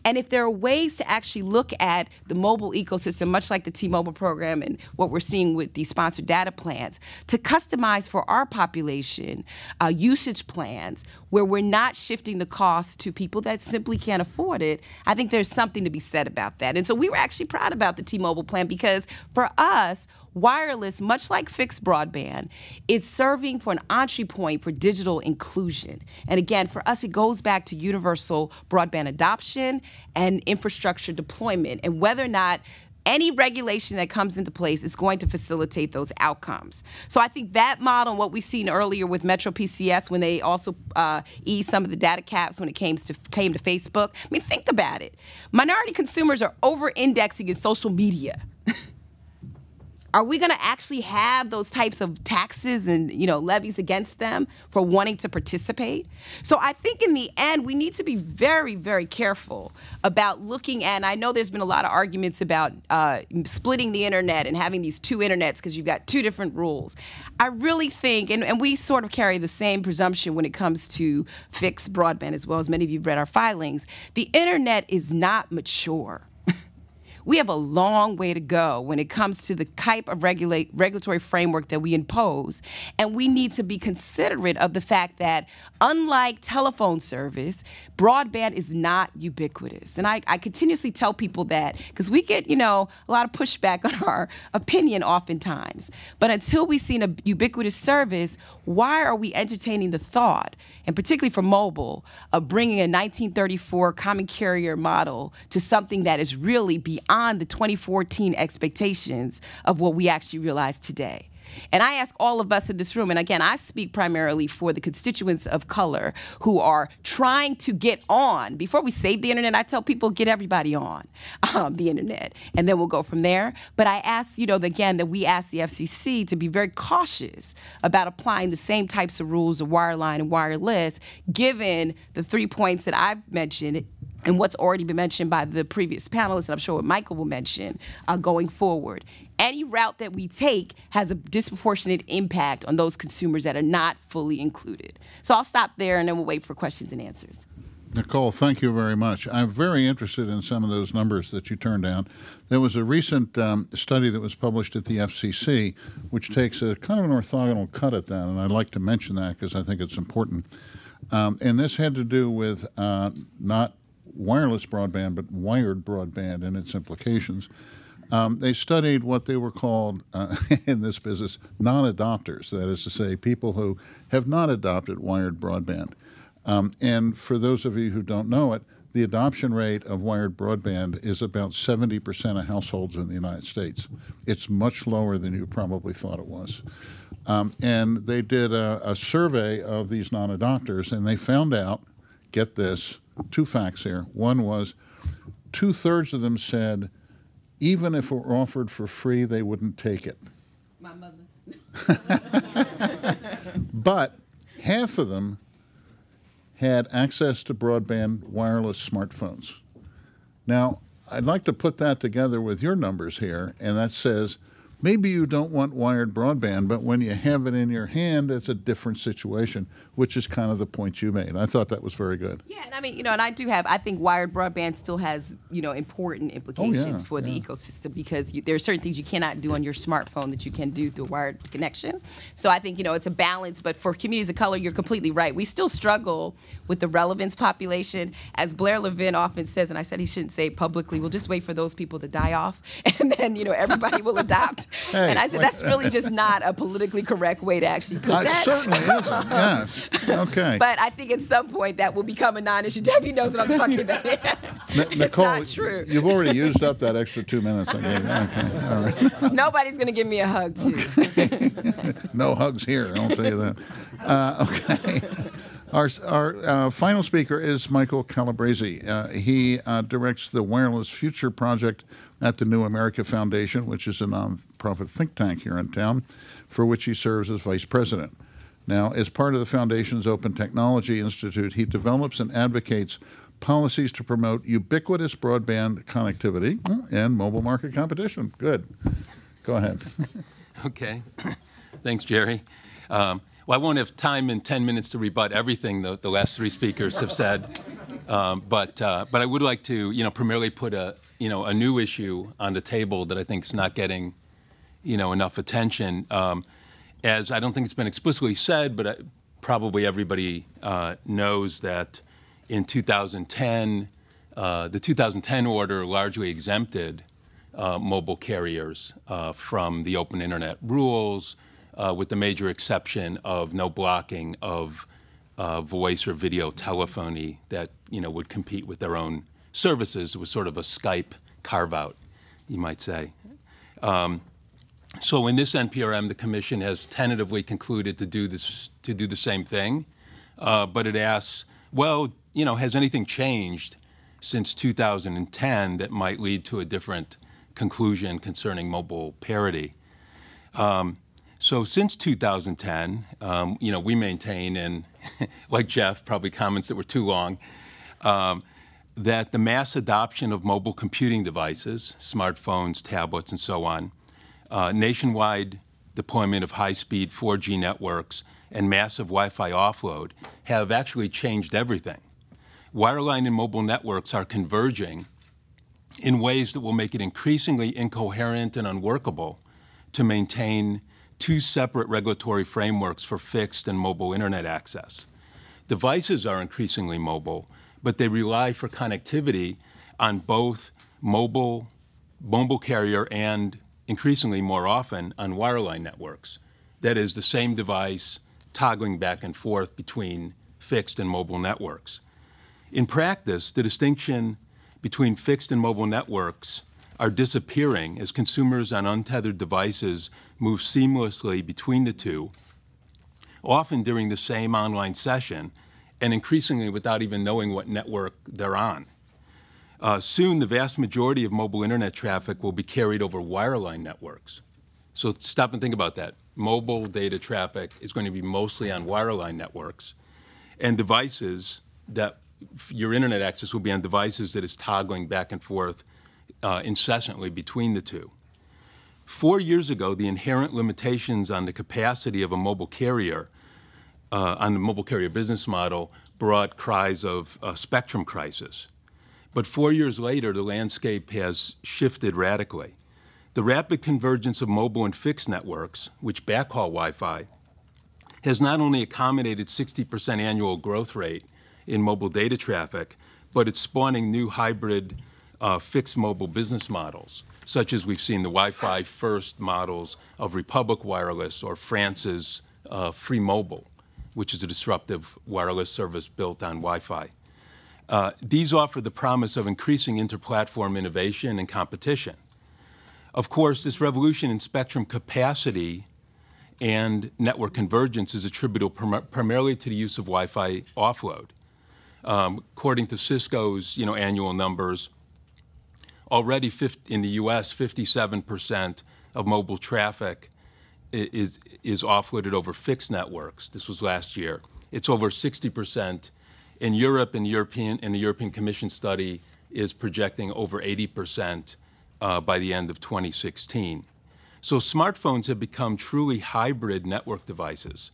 And if there are ways to actually look at the mobile ecosystem, much like the T Mobile program and what we're seeing with the sponsored data plans, to customize for our population uh, usage plans where we're not shifting the cost to people that simply can't afford it, I think there's something to be said about that. And so we were actually proud about the T Mobile plan because for us, wireless, much like fixed broadband, is serving for an entry point for digital inclusion. And again, for us, it goes back to universal broadband adoption and infrastructure deployment and whether or not any regulation that comes into place is going to facilitate those outcomes. So I think that model, and what we've seen earlier with Metro PCS, when they also uh, eased some of the data caps when it came to came to Facebook. I mean, think about it. Minority consumers are over-indexing in social media. Are we going to actually have those types of taxes and you know levies against them for wanting to participate? So I think in the end we need to be very very careful about looking at. And I know there's been a lot of arguments about uh, splitting the internet and having these two internets because you've got two different rules. I really think, and, and we sort of carry the same presumption when it comes to fixed broadband as well as many of you have read our filings. The internet is not mature we have a long way to go when it comes to the type of regulate, regulatory framework that we impose. And we need to be considerate of the fact that, unlike telephone service, broadband is not ubiquitous. And I, I continuously tell people that because we get, you know, a lot of pushback on our opinion oftentimes. But until we see a ubiquitous service, why are we entertaining the thought, and particularly for mobile, of bringing a 1934 common carrier model to something that is really beyond the 2014 expectations of what we actually realize today. And I ask all of us in this room, and again, I speak primarily for the constituents of color who are trying to get on. Before we save the internet, I tell people get everybody on um, the internet, and then we'll go from there. But I ask, you know, again, that we ask the FCC to be very cautious about applying the same types of rules of wireline and wireless, given the three points that I've mentioned and what's already been mentioned by the previous panelists, and I'm sure what Michael will mention uh, going forward. Any route that we take has a disproportionate impact on those consumers that are not fully included. So I'll stop there and then we'll wait for questions and answers. Nicole, thank you very much. I'm very interested in some of those numbers that you turned down. There was a recent um, study that was published at the FCC, which takes a kind of an orthogonal cut at that, and I'd like to mention that because I think it's important. Um, and this had to do with uh, not wireless broadband, but wired broadband and its implications. Um, they studied what they were called uh, in this business non adopters, that is to say, people who have not adopted wired broadband. Um, and for those of you who don't know it, the adoption rate of wired broadband is about 70% of households in the United States. It's much lower than you probably thought it was. Um, and they did a, a survey of these non adopters, and they found out get this two facts here. One was two thirds of them said, even if it were offered for free, they wouldn't take it. My mother. But half of them had access to broadband wireless smartphones. Now, I'd like to put that together with your numbers here, and that says maybe you don't want wired broadband, but when you have it in your hand, it's a different situation, which is kind of the point you made. I thought that was very good. Yeah, and I mean, you know, and I do have, I think wired broadband still has, you know, important implications for the yeah. ecosystem because you, there are certain things you cannot do on your smartphone that you can do through a wired connection. So I think, you know, it's a balance, but for communities of color, you're completely right. We still struggle with the relevance population. As Blair Levin often says, and I said he shouldn't say it publicly, we'll just wait for those people to die off and then, you know, everybody will adopt. Hey, and I said, wait. that's really just not a politically correct way to actually put Uh, that. certainly isn't, yes. Okay. But I think at some point that will become a non-issue. Debbie knows what I'm talking about. N- Nicole, true. you've already used up that extra two minutes I you. Okay, all right. Nobody's gonna give me a hug too. No hugs here, I'll tell you that. Uh, okay. Our, our uh, final speaker is Michael Calabrese. Uh, he uh, directs the Wireless Future Project at the New America Foundation, which is a nonprofit think tank here in town, for which he serves as vice president. Now, as part of the foundation's Open Technology Institute, he develops and advocates policies to promote ubiquitous broadband connectivity and mobile market competition. Good. Go ahead. Okay. Thanks, Gerry. Um, well, I won't have time in 10 minutes to rebut everything the, the last three speakers have said, um, but, uh, but I would like to, you know, primarily put a, you know, a new issue on the table that I think is not getting, you know, enough attention. Um, as I don't think it's been explicitly said, but I, probably everybody uh, knows that in 2010, uh, the 2010 order largely exempted uh, mobile carriers uh, from the open internet rules, uh, with the major exception of no blocking of uh, voice or video telephony that you know would compete with their own services. It was sort of a Skype carve out, you might say. Um, so in this NPRM, the commission has tentatively concluded to do this to do the same thing, uh, but it asks, well, you know, has anything changed since 2010 that might lead to a different conclusion concerning mobile parity? Um, so since 2010, um, you know, we maintain, and like Geoff, probably comments that were too long, um, that the mass adoption of mobile computing devices, smartphones, tablets, and so on, uh, nationwide deployment of high-speed 4G networks, and massive Wi-Fi offload have actually changed everything. Wireline and mobile networks are converging in ways that will make it increasingly incoherent and unworkable to maintain two separate regulatory frameworks for fixed and mobile internet access. Devices are increasingly mobile, but they rely for connectivity on both mobile, mobile carrier and increasingly more often on wireline networks. That is, the same device toggling back and forth between fixed and mobile networks. In practice, the distinction between fixed and mobile networks are disappearing as consumers on untethered devices move seamlessly between the two, often during the same online session, and increasingly without even knowing what network they're on. Uh, soon, the vast majority of mobile internet traffic will be carried over wireline networks. So stop and think about that. Mobile data traffic is going to be mostly on wireline networks, and devices that your internet access will be on devices that is toggling back and forth uh, incessantly between the two. Four years ago, the inherent limitations on the capacity of a mobile carrier, uh, on the mobile carrier business model, brought cries of uh, spectrum crisis. But four years later, the landscape has shifted radically. The rapid convergence of mobile and fixed networks, which backhaul Wi Fi, has not only accommodated 60% annual growth rate in mobile data traffic, but it's spawning new hybrid uh, fixed mobile business models, such as we've seen the Wi Fi first models of Republic Wireless or France's uh, Free Mobile, which is a disruptive wireless service built on Wi Fi. Uh, these offer the promise of increasing interplatform innovation and competition. Of course, this revolution in spectrum capacity and network convergence is attributable prim primarily to the use of Wi-Fi offload. Um, according to Cisco's you know, annual numbers, already 50, in the U.S., 57% of mobile traffic is, is offloaded over fixed networks. This was last year. It's over 60% in Europe, and, European, and the European Commission study is projecting over 80% uh, by the end of 2016. So smartphones have become truly hybrid network devices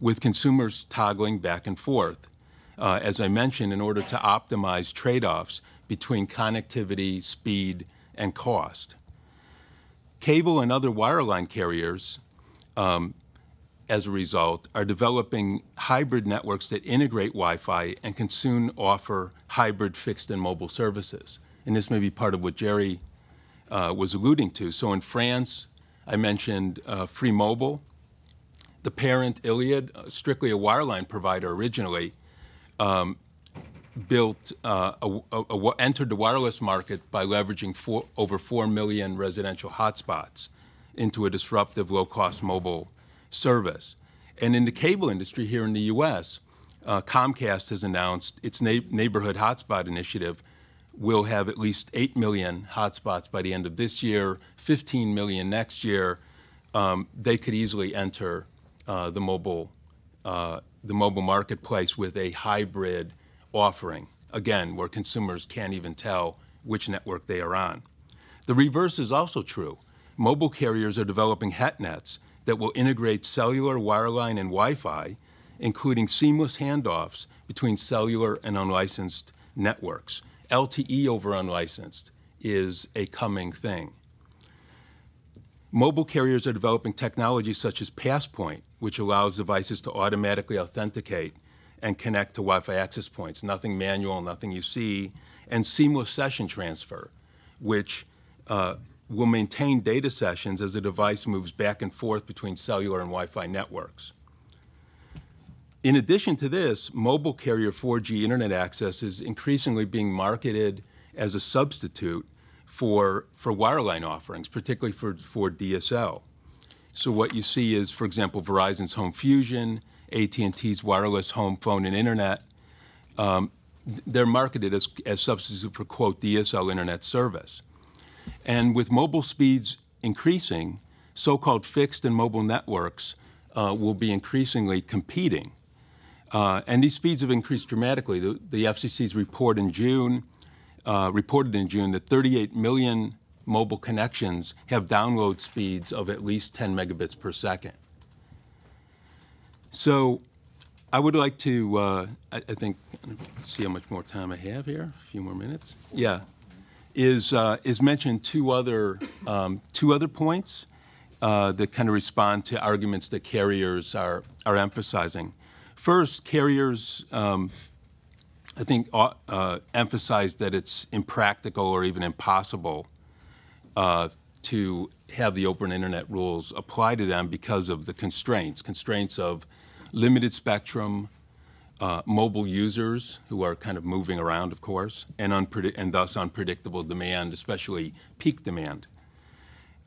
with consumers toggling back and forth, uh, as I mentioned, in order to optimize trade-offs between connectivity, speed, and cost. Cable and other wireline carriers um, as a result, are developing hybrid networks that integrate Wi-Fi and can soon offer hybrid fixed and mobile services. And this may be part of what Gerry uh, was alluding to. So in France, I mentioned uh, Free Mobile. The parent Iliad, uh, strictly a wireline provider originally, um, built uh, a, a, a, entered the wireless market by leveraging four, over 4 million residential hotspots into a disruptive low-cost mobile service. And in the cable industry here in the U.S., uh, Comcast has announced its na neighborhood hotspot initiative will have at least 8 million hotspots by the end of this year, 15 million next year. Um, they could easily enter uh, the mobile uh, the mobile marketplace with a hybrid offering, again, where consumers can't even tell which network they are on. The reverse is also true. Mobile carriers are developing HETNets that will integrate cellular, wireline, and Wi-Fi, including seamless handoffs between cellular and unlicensed networks. LTE over unlicensed is a coming thing. Mobile carriers are developing technologies such as Passpoint, which allows devices to automatically authenticate and connect to Wi-Fi access points. Nothing manual, nothing you see, and seamless session transfer, which uh, will maintain data sessions as the device moves back and forth between cellular and Wi-Fi networks. In addition to this, mobile carrier 4G internet access is increasingly being marketed as a substitute for, for wireline offerings, particularly for, for DSL. So what you see is, for example, Verizon's Home Fusion, AT&T's wireless home phone and internet. Um, they're marketed as, as substitute for, quote, DSL internet service. And with mobile speeds increasing, so-called fixed and mobile networks uh, will be increasingly competing. Uh, and these speeds have increased dramatically. The, the FCC's report in June uh, reported in June that 38 million mobile connections have download speeds of at least 10 megabits per second. So I would like to, uh, I, I think, see how much more time I have here, a few more minutes. Yeah. Is, uh, is mention two other, um, two other points uh, that kind of respond to arguments that carriers are, are emphasizing. First, carriers, um, I think, uh, uh, emphasize that it's impractical or even impossible uh, to have the open internet rules apply to them because of the constraints, constraints of limited spectrum, uh, mobile users who are kind of moving around, of course, and, and thus unpredictable demand, especially peak demand.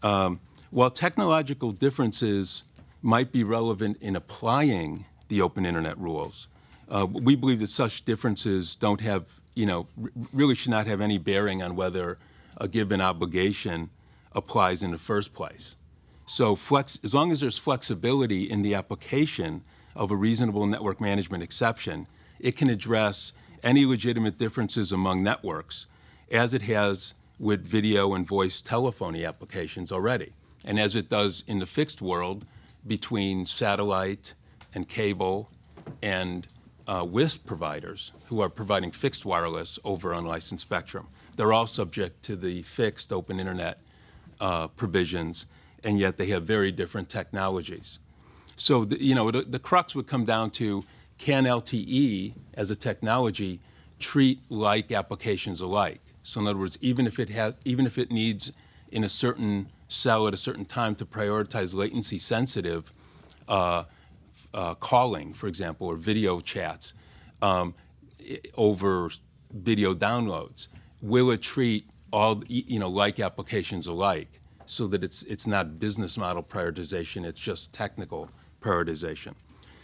Um, while technological differences might be relevant in applying the open internet rules, uh, we believe that such differences don't have, you know, really should not have any bearing on whether a given obligation applies in the first place. So, flex, as long as there's flexibility in the application of a reasonable network management exception, it can address any legitimate differences among networks, as it has with video and voice telephony applications already, and as it does in the fixed world between satellite and cable and uh, WISP providers who are providing fixed wireless over unlicensed spectrum. They're all subject to the fixed open internet uh, provisions, and yet they have very different technologies. So, the, you know, the, the crux would come down to can LTE as a technology treat like applications alike? So, in other words, even if it has, even if it needs in a certain cell at a certain time to prioritize latency sensitive uh, uh, calling, for example, or video chats um, over video downloads, will it treat all you know like applications alike, so that it's it's not business model prioritization, it's just technical prioritization.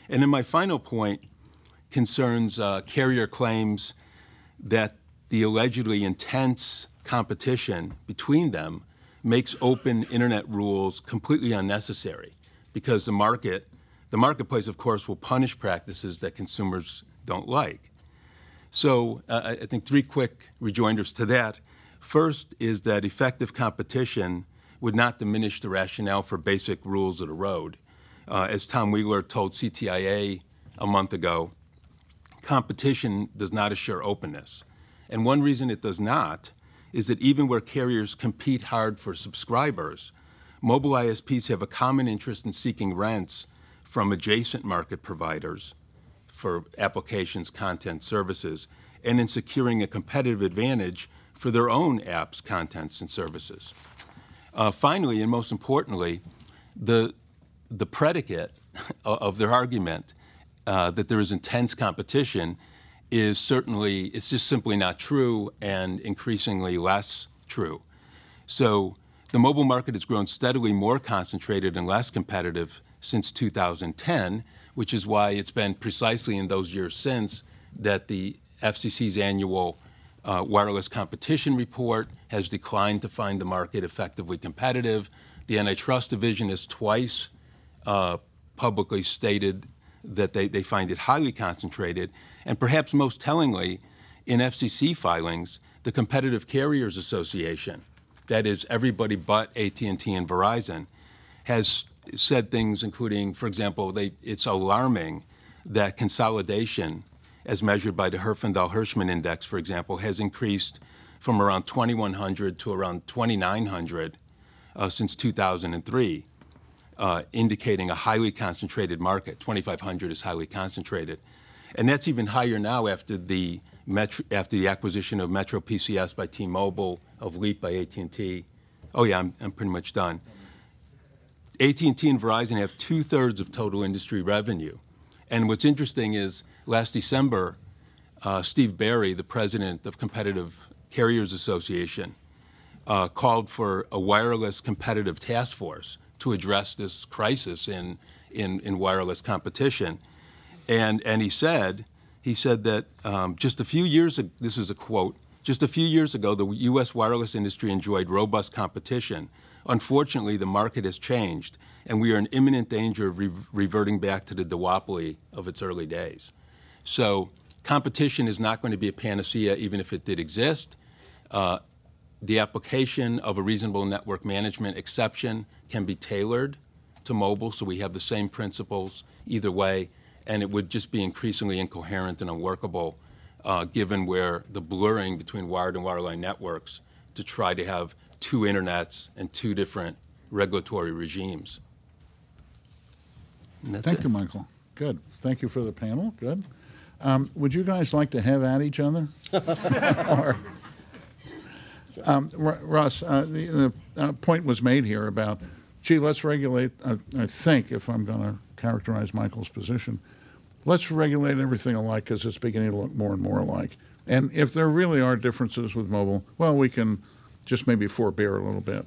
And then my final point concerns uh, carrier claims that the allegedly intense competition between them makes open internet rules completely unnecessary because the market the marketplace of course will punish practices that consumers don't like so uh, I I think three quick rejoinders to that. First is that effective competition would not diminish the rationale for basic rules of the road. Uh, as Tom Wheeler told CTIA a month ago, competition does not assure openness. And one reason it does not is that even where carriers compete hard for subscribers, mobile ISPs have a common interest in seeking rents from adjacent market providers for applications, content, services, and in securing a competitive advantage for their own apps, contents, and services. Uh, finally, and most importantly, the, the predicate of their argument uh, that there is intense competition is certainly, it's just simply not true and increasingly less true. So the mobile market has grown steadily more concentrated and less competitive since 2010, which is why it's been precisely in those years since that the FCC's annual uh, wireless competition report has declined to find the market effectively competitive. The antitrust division has twice uh, publicly stated that they, they find it highly concentrated. And perhaps most tellingly, in FCC filings, the Competitive Carriers Association, that is everybody but AT&T and Verizon, has said things including, for example, they, it's alarming that consolidation, as measured by the Herfindahl-Hirschman Index, for example, has increased from around 2,100 to around 2,900 uh, since 2003 uh, indicating a highly concentrated market. 2,500 is highly concentrated, and that's even higher now after the Metro, after the acquisition of Metro PCS by T-Mobile, of Leap by AT&T. Oh yeah, I'm, I'm pretty much done. AT&T and Verizon have two thirds of total industry revenue, and what's interesting is last December, uh, Steve Berry, the president of Competitive Carriers Association, uh, called for a wireless competitive task force to address this crisis in, in, in wireless competition. And, and he said, he said that um, just a few years ago, this is a quote, just a few years ago, the U.S. wireless industry enjoyed robust competition Unfortunately, the market has changed, and we are in imminent danger of re- reverting back to the duopoly of its early days. So, competition is not going to be a panacea, even if it did exist. Uh, the application of a reasonable network management exception can be tailored to mobile, so we have the same principles either way, and it would just be increasingly incoherent and unworkable uh, given where the blurring between wired and wireline networks to try to have two internets and two different regulatory regimes. Thank it. you, Michael. Good. Thank you for the panel. Good. Um, would you guys like to have at each other? or, um, Ru- Russ, uh, the, the uh, point was made here about, gee, let's regulate. Uh, I think, if I'm going to characterize Michael's position, let's regulate everything alike because it's beginning to look more and more alike. And if there really are differences with mobile, well, we can just maybe forbear a little bit.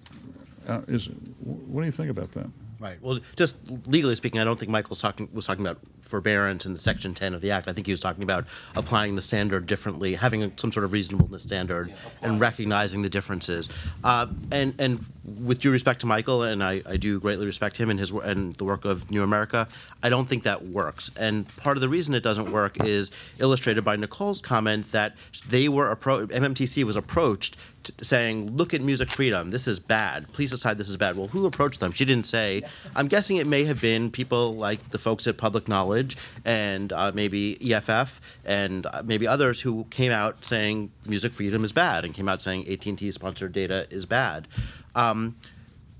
Uh, is what do you think about that? Right. Well, just legally speaking, I don't think Michael's talking was talking about forbearance in the Section 10 of the Act. I think he was talking about applying the standard differently, having some sort of reasonableness standard, and recognizing the differences. Uh, and and with due respect to Michael, and I, I do greatly respect him and his and the work of New America, I don't think that works. And part of the reason it doesn't work is illustrated by Nicole's comment that they were appro- MMTC was approached saying, "Look at music freedom. This is bad. Please decide this is bad." Well, who approached them? She didn't say. I'm guessing it may have been people like the folks at Public Knowledge and uh, maybe EFF and uh, maybe others who came out saying music freedom is bad and came out saying AT&T sponsored data is bad. Um,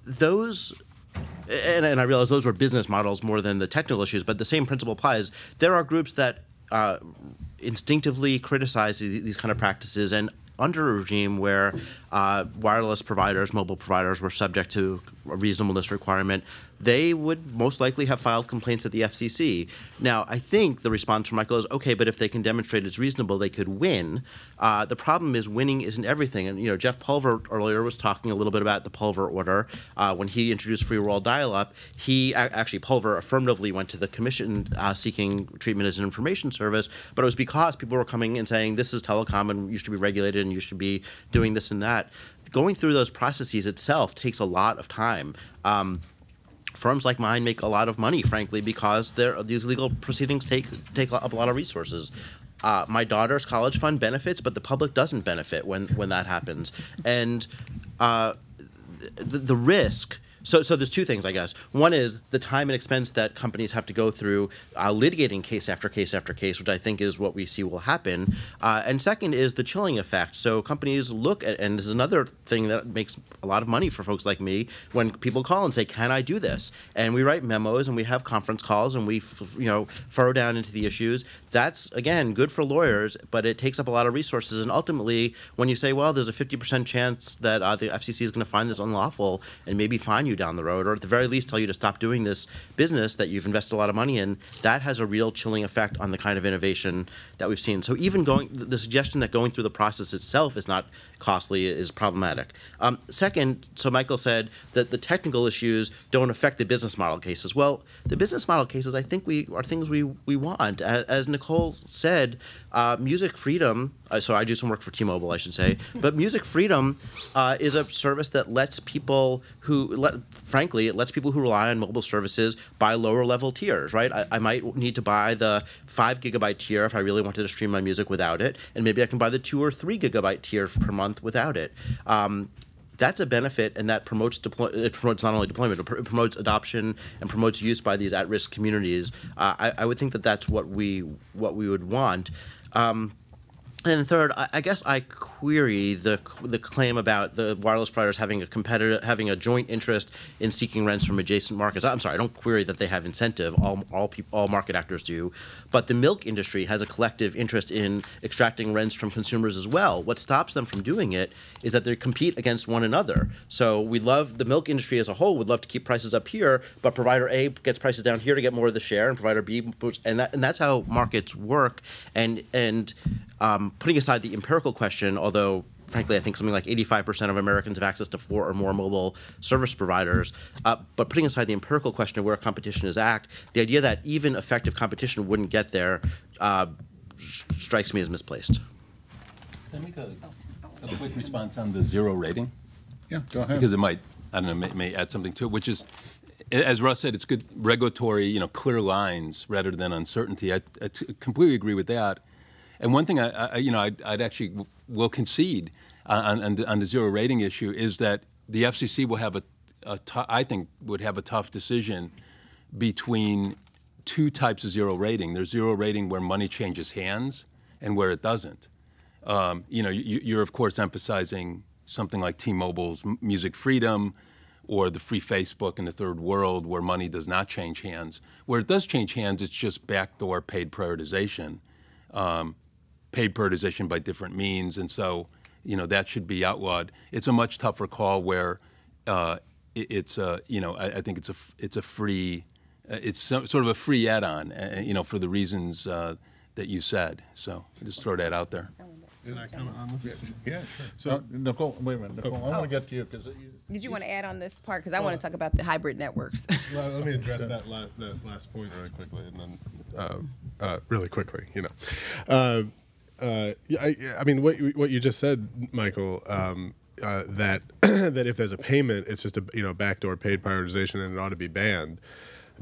those and, and I realize those were business models more than the technical issues, but the same principle applies. There are groups that uh, instinctively criticize these, kind of practices, and under a regime where uh, wireless providers, mobile providers, were subject to reasonableness requirement, they would most likely have filed complaints at the FCC. Now, I think the response from Michael is okay, but if they can demonstrate it's reasonable, they could win. Uh, the problem is winning isn't everything. And you know, Jeff Pulver earlier was talking a little bit about the Pulver order uh, when he introduced free world dial-up. He actually Pulver affirmatively went to the commission uh, seeking treatment as an information service, but it was because people were coming and saying this is telecom and you should be regulated and you should be doing this and that. Going through those processes itself takes a lot of time. Um, firms like mine make a lot of money, frankly, because these legal proceedings take take up a lot of resources. Uh, my daughter's college fund benefits, but the public doesn't benefit when when that happens, and uh, the, the risk. So, so there's two things, I guess. One is the time and expense that companies have to go through uh, litigating case after case after case, which I think is what we see will happen. Uh, and second is the chilling effect. So companies look at, and this is another thing that makes a lot of money for folks like me when people call and say, "Can I do this?" And we write memos and we have conference calls and we, you know, furrow down into the issues. That's again good for lawyers, but it takes up a lot of resources. And ultimately, when you say, "Well, there's a 50% chance that uh, the FCC is going to find this unlawful and maybe fine you down the road, or at the very least tell you to stop doing this business that you've invested a lot of money in," that has a real chilling effect on the kind of innovation that we've seen. So even going, the suggestion that going through the process itself is not costly is problematic. Um, second, so Michael said that the technical issues don't affect the business model cases. Well, the business model cases, I think we are things we we want. As, as Nicole said, uh, music freedom. Uh, so I do some work for T-Mobile, I should say. But music freedom uh, is a service that lets people who, let, frankly, it lets people who rely on mobile services buy lower level tiers. Right? I, I might need to buy the five gigabyte tier if I really wanted to stream my music without it, and maybe I can buy the two or three gigabyte tier per month without it. Um, that's a benefit, and that promotes it promotes not only deployment, it pr- it promotes adoption and promotes use by these at-risk communities. Uh, I, I would think that that's what we what we would want. Um, and third, I, guess I query the the claim about the wireless providers having a competitor having a joint interest in seeking rents from adjacent markets. I'm sorry, I don't query that they have incentive. All all peop all market actors do, but the milk industry has a collective interest in extracting rents from consumers as well. What stops them from doing it is that they compete against one another. So we love the milk industry as a whole would love to keep prices up here, but provider A gets prices down here to get more of the share, and provider B, and that and that's how markets work. And and um, putting aside the empirical question, although frankly I think something like 85% of Americans have access to four or more mobile service providers, uh, but putting aside the empirical question of where competition is act, the idea that even effective competition wouldn't get there uh, s- strikes me as misplaced. Can I make a, a quick response on the zero rating? Yeah, go ahead. Because it might I don't know, may, may add something to it, which is, as Russ said, it's good regulatory, you know, clear lines rather than uncertainty. I, I t- completely agree with that. And one thing I, I you know, I'd, I'd actually will concede on, on, the, on the zero rating issue is that the FCC will have a, a tou- I think would have a tough decision between two types of zero rating. There's zero rating where money changes hands and where it doesn't. Um, you know, you, you're of course emphasizing something like T-Mobile's Music Freedom or the free Facebook in the third world where money does not change hands. Where it does change hands, it's just backdoor paid prioritization, um, paid prioritization by different means, and so you know that should be outlawed. It's a much tougher call where uh, it, it's a you know I, I think it's a f- it's a free uh, it's so, sort of a free add-on uh, you know for the reasons uh, that you said. So just throw that out there. Did I comment on this? Yeah, sure. So- Uh, Nicole, wait a minute, Nicole, I want to get to you because Did you want to add on this part? Because I want to talk about the hybrid networks. Well, let me address that, la- that last point really quickly, and then uh, uh, really quickly, you know. Uh, I, I mean, what you, what you just said, Michael, um, uh, that that if there's a payment, it's just a you know backdoor paid prioritization, and it ought to be banned.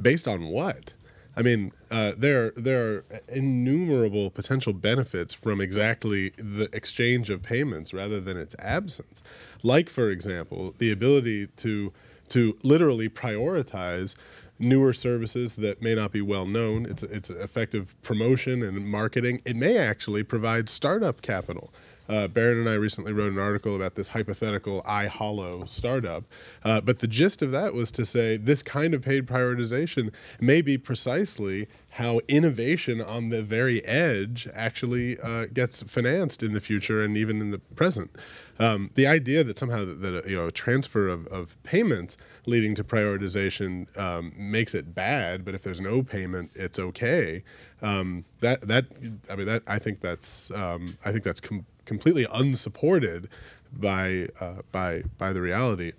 Based on what? I mean, uh, there there are innumerable potential benefits from exactly the exchange of payments rather than its absence. Like, for example, the ability to to literally prioritize newer services that may not be well known. It's it's effective promotion and marketing. It may actually provide startup capital. Uh, Barron and I recently wrote an article about this hypothetical iHollow startup. Uh, but the gist of that was to say this kind of paid prioritization may be precisely how innovation on the very edge actually uh, gets financed in the future and even in the present. Um, the idea that somehow that, that you know a transfer of, of payments leading to prioritization um, makes it bad, but if there's no payment, it's okay. Um, that that I mean that I think that's um, I think that's com- completely unsupported by uh, by by the reality.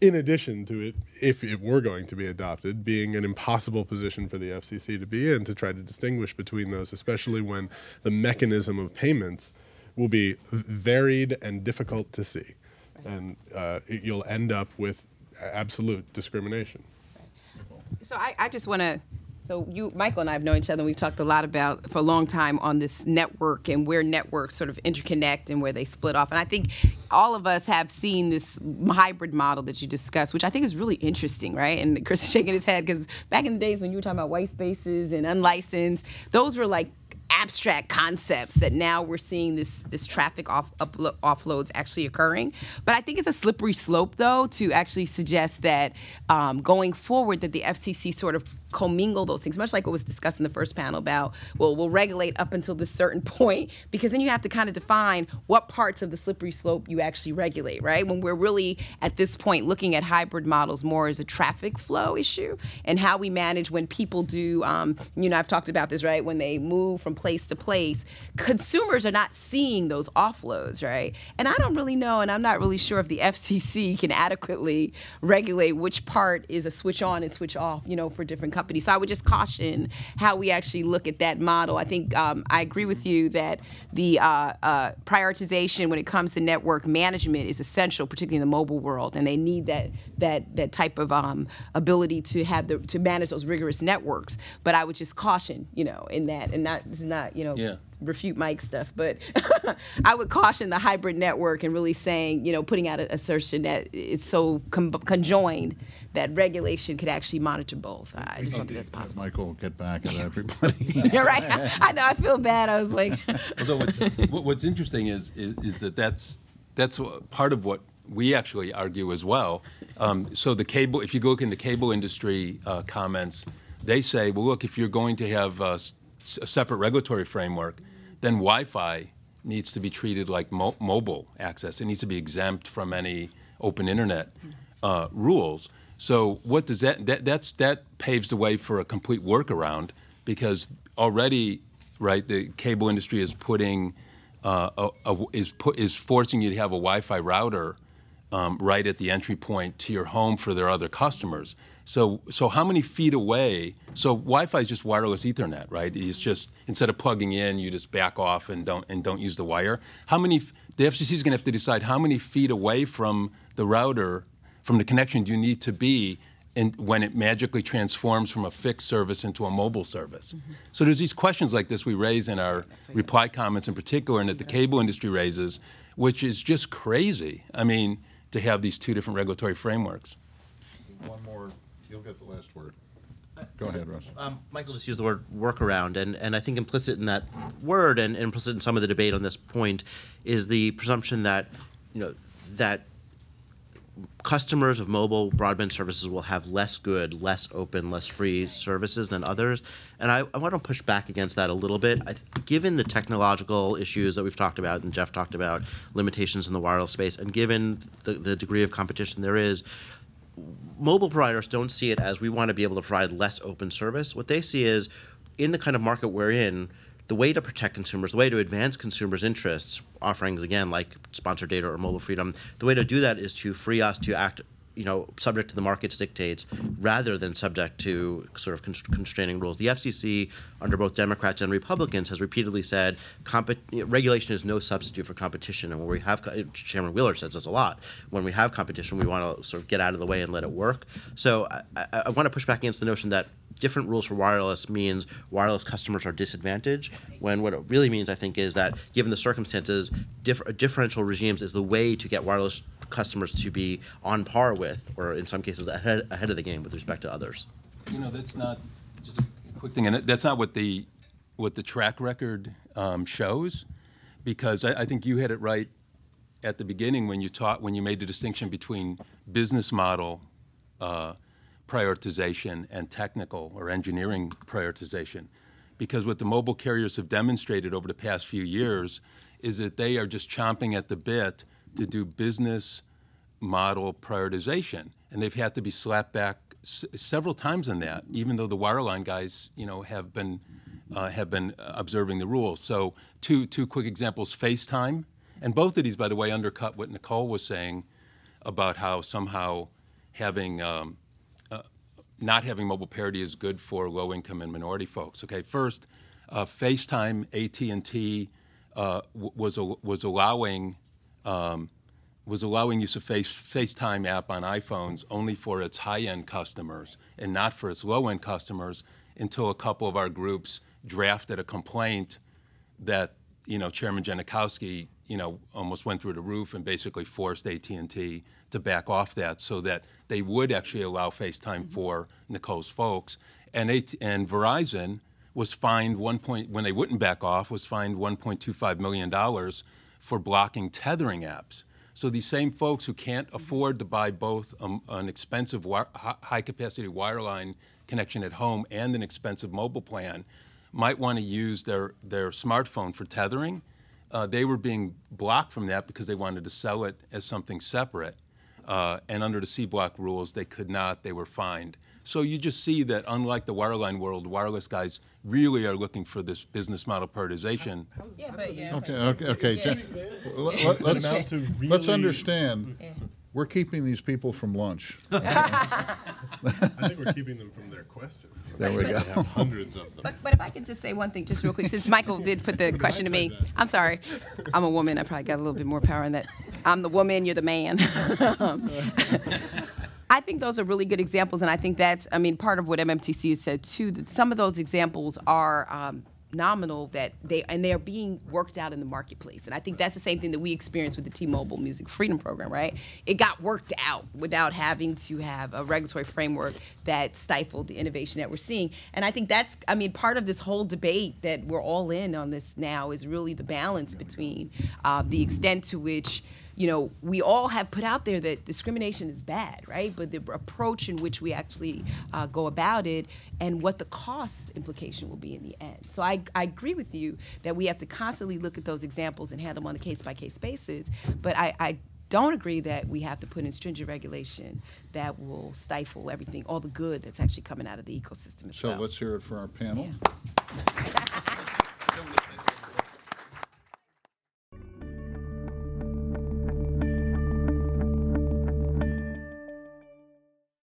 In addition to it, if it were going to be adopted, being an impossible position for the FCC to be in to try to distinguish between those, especially when the mechanism of payments will be varied and difficult to see, and uh, it- you'll end up with absolute discrimination. So I, I just want to. So you, Michael, and I have known each other. and We've talked a lot about for a long time on this network and where networks sort of interconnect and where they split off. And I think all of us have seen this hybrid model that you discussed, which I think is really interesting, right? And Chris is shaking his head because back in the days when you were talking about white spaces and unlicensed, those were like abstract concepts that now we're seeing this this traffic off offloads actually occurring. But I think it's a slippery slope though to actually suggest that um, going forward that the FCC sort of commingle those things, much like what was discussed in the first panel about well we'll regulate up until this certain point because then you have to kind of define what parts of the slippery slope you actually regulate, right? When we're really at this point looking at hybrid models more as a traffic flow issue and how we manage when people do, um, you know, I've talked about this, right? When they move from place to place, consumers are not seeing those offloads, right? And I don't really know, and I'm not really sure if the FCC can adequately regulate which part is a switch on and switch off, you know, for different companies. So I would just caution how we actually look at that model. I think um, I agree with you that the uh, uh, prioritization when it comes to network management is essential, particularly in the mobile world, and they need that that that type of um, ability to have the to manage those rigorous networks. But I would just caution, you know, in that, and not this is not, you know, Yeah. refute Mike's stuff, but I would caution the hybrid network and really saying, you know, putting out an assertion that it's so com- conjoined that regulation could actually monitor both. I just don't think that's possible. Michael get back at everybody. You're right. I know. I feel bad. I was like, Although what's, what's interesting is, is, is that that's, that's part of what we actually argue as well. Um, so the cable, if you look in the cable industry uh, comments, they say, well, look, if you're going to have a separate regulatory framework, then Wi-Fi needs to be treated like mo- mobile access. It needs to be exempt from any open internet uh, rules. So what does that, that that's that paves the way for a complete workaround because already, right, the cable industry is putting uh, a, a, is put is forcing you to have a Wi-Fi router um, right at the entry point to your home for their other customers. So so how many feet away? So Wi-Fi is just wireless Ethernet, right? It's just instead of plugging in, you just back off and don't and don't use the wire. How many? The FCC is going to have to decide how many feet away from the router from the connection do you need to be in, when it magically transforms from a fixed service into a mobile service? So there's these questions like this we raise in our reply comments in particular, and that the cable industry raises, which is just crazy. I mean, to have these two different regulatory frameworks. One more, you'll get the last word. Go ahead, Russ. Um, Michael just used the word workaround, and, and I think implicit in that word and implicit in some of the debate on this point is the presumption that, you know, that customers of mobile broadband services will have less good, less open, less free services than others. And I, I want to push back against that a little bit. I, given the technological issues that we've talked about and Geoff talked about, limitations in the wireless space, and given the, the degree of competition there is, mobile providers don't see it as we want to be able to provide less open service. What they see is in the kind of market we're in, the way to protect consumers, the way to advance consumers' interests, offerings again like sponsored data or mobile freedom, the way to do that is to free us to act, you know, subject to the market's dictates rather than subject to sort of const- constraining rules. The FCC, under both Democrats and Republicans, has repeatedly said regulation is no substitute for competition. And when we have, Chairman Wheeler says this a lot, when we have competition, we want to sort of get out of the way and let it work. So I, I, want to push back against the notion that different rules for wireless means wireless customers are disadvantaged, when what it really means, I think, is that given the circumstances, diff- differential regimes is the way to get wireless customers to be on par with, or in some cases ahead, ahead of the game with respect to others. You know, that's not, just a quick thing, and that's not what the, what the track record um, shows, because I, I think you had it right at the beginning when you taught, when you made the distinction between business model uh, prioritization and technical or engineering prioritization. Because what the mobile carriers have demonstrated over the past few years is that they are just chomping at the bit to do business model prioritization, and they've had to be slapped back s- several times on that, even though the wireline guys, you know, have been uh, have been observing the rules. So, two two quick examples: FaceTime, and both of these, by the way, undercut what Nicole was saying about how somehow having um, uh, not having mobile parity is good for low income and minority folks. Okay, first, uh, FaceTime, AT and T uh, was was allowing um, was allowing use of Face, FaceTime app on iPhones only for its high-end customers and not for its low-end customers until a couple of our groups drafted a complaint that you know Chairman Genachowski you know almost went through the roof and basically forced AT&T to back off that so that they would actually allow FaceTime for Nicole's folks. And AT- and Verizon was fined one point when they wouldn't back off was fined 1.25 million dollars for blocking tethering apps. So these same folks who can't afford to buy both um, an expensive wi- high-capacity wireline connection at home and an expensive mobile plan might want to use their, their smartphone for tethering. Uh, they were being blocked from that because they wanted to sell it as something separate. Uh, and under the C-block rules, they could not, they were fined. So you just see that unlike the wireline world, wireless guys really are looking for this business model prioritization. Yeah, but yeah. Okay, okay, okay. Jen- Let, let, let's, let's really- understand, we're keeping these people from lunch. I think we're keeping them from their questions. There we We go. have hundreds of them. But, but if I could just say one thing, just real quick, since Michael did put the question to me, I'm sorry. I'm a woman. I probably got a little bit more power in that. I'm the woman, you're the man. Um, I think those are really good examples, and I think that's, I mean, part of what MMTC has said too. That some of those examples are um, nominal, that they and they are being worked out in the marketplace, and I think that's the same thing that we experienced with the T-Mobile Music Freedom Program, right? It got worked out without having to have a regulatory framework that stifled the innovation that we're seeing, and I think that's, I mean, part of this whole debate that we're all in on this now is really the balance between uh, the extent to which you know, we all have put out there that discrimination is bad, right? But the approach in which we actually uh, go about it and what the cost implication will be in the end. So I, I agree with you that we have to constantly look at those examples and handle them on a case by case basis. But I, I don't agree that we have to put in stringent regulation that will stifle everything, all the good that's actually coming out of the ecosystem as So well. let's hear it for our panel. Yeah.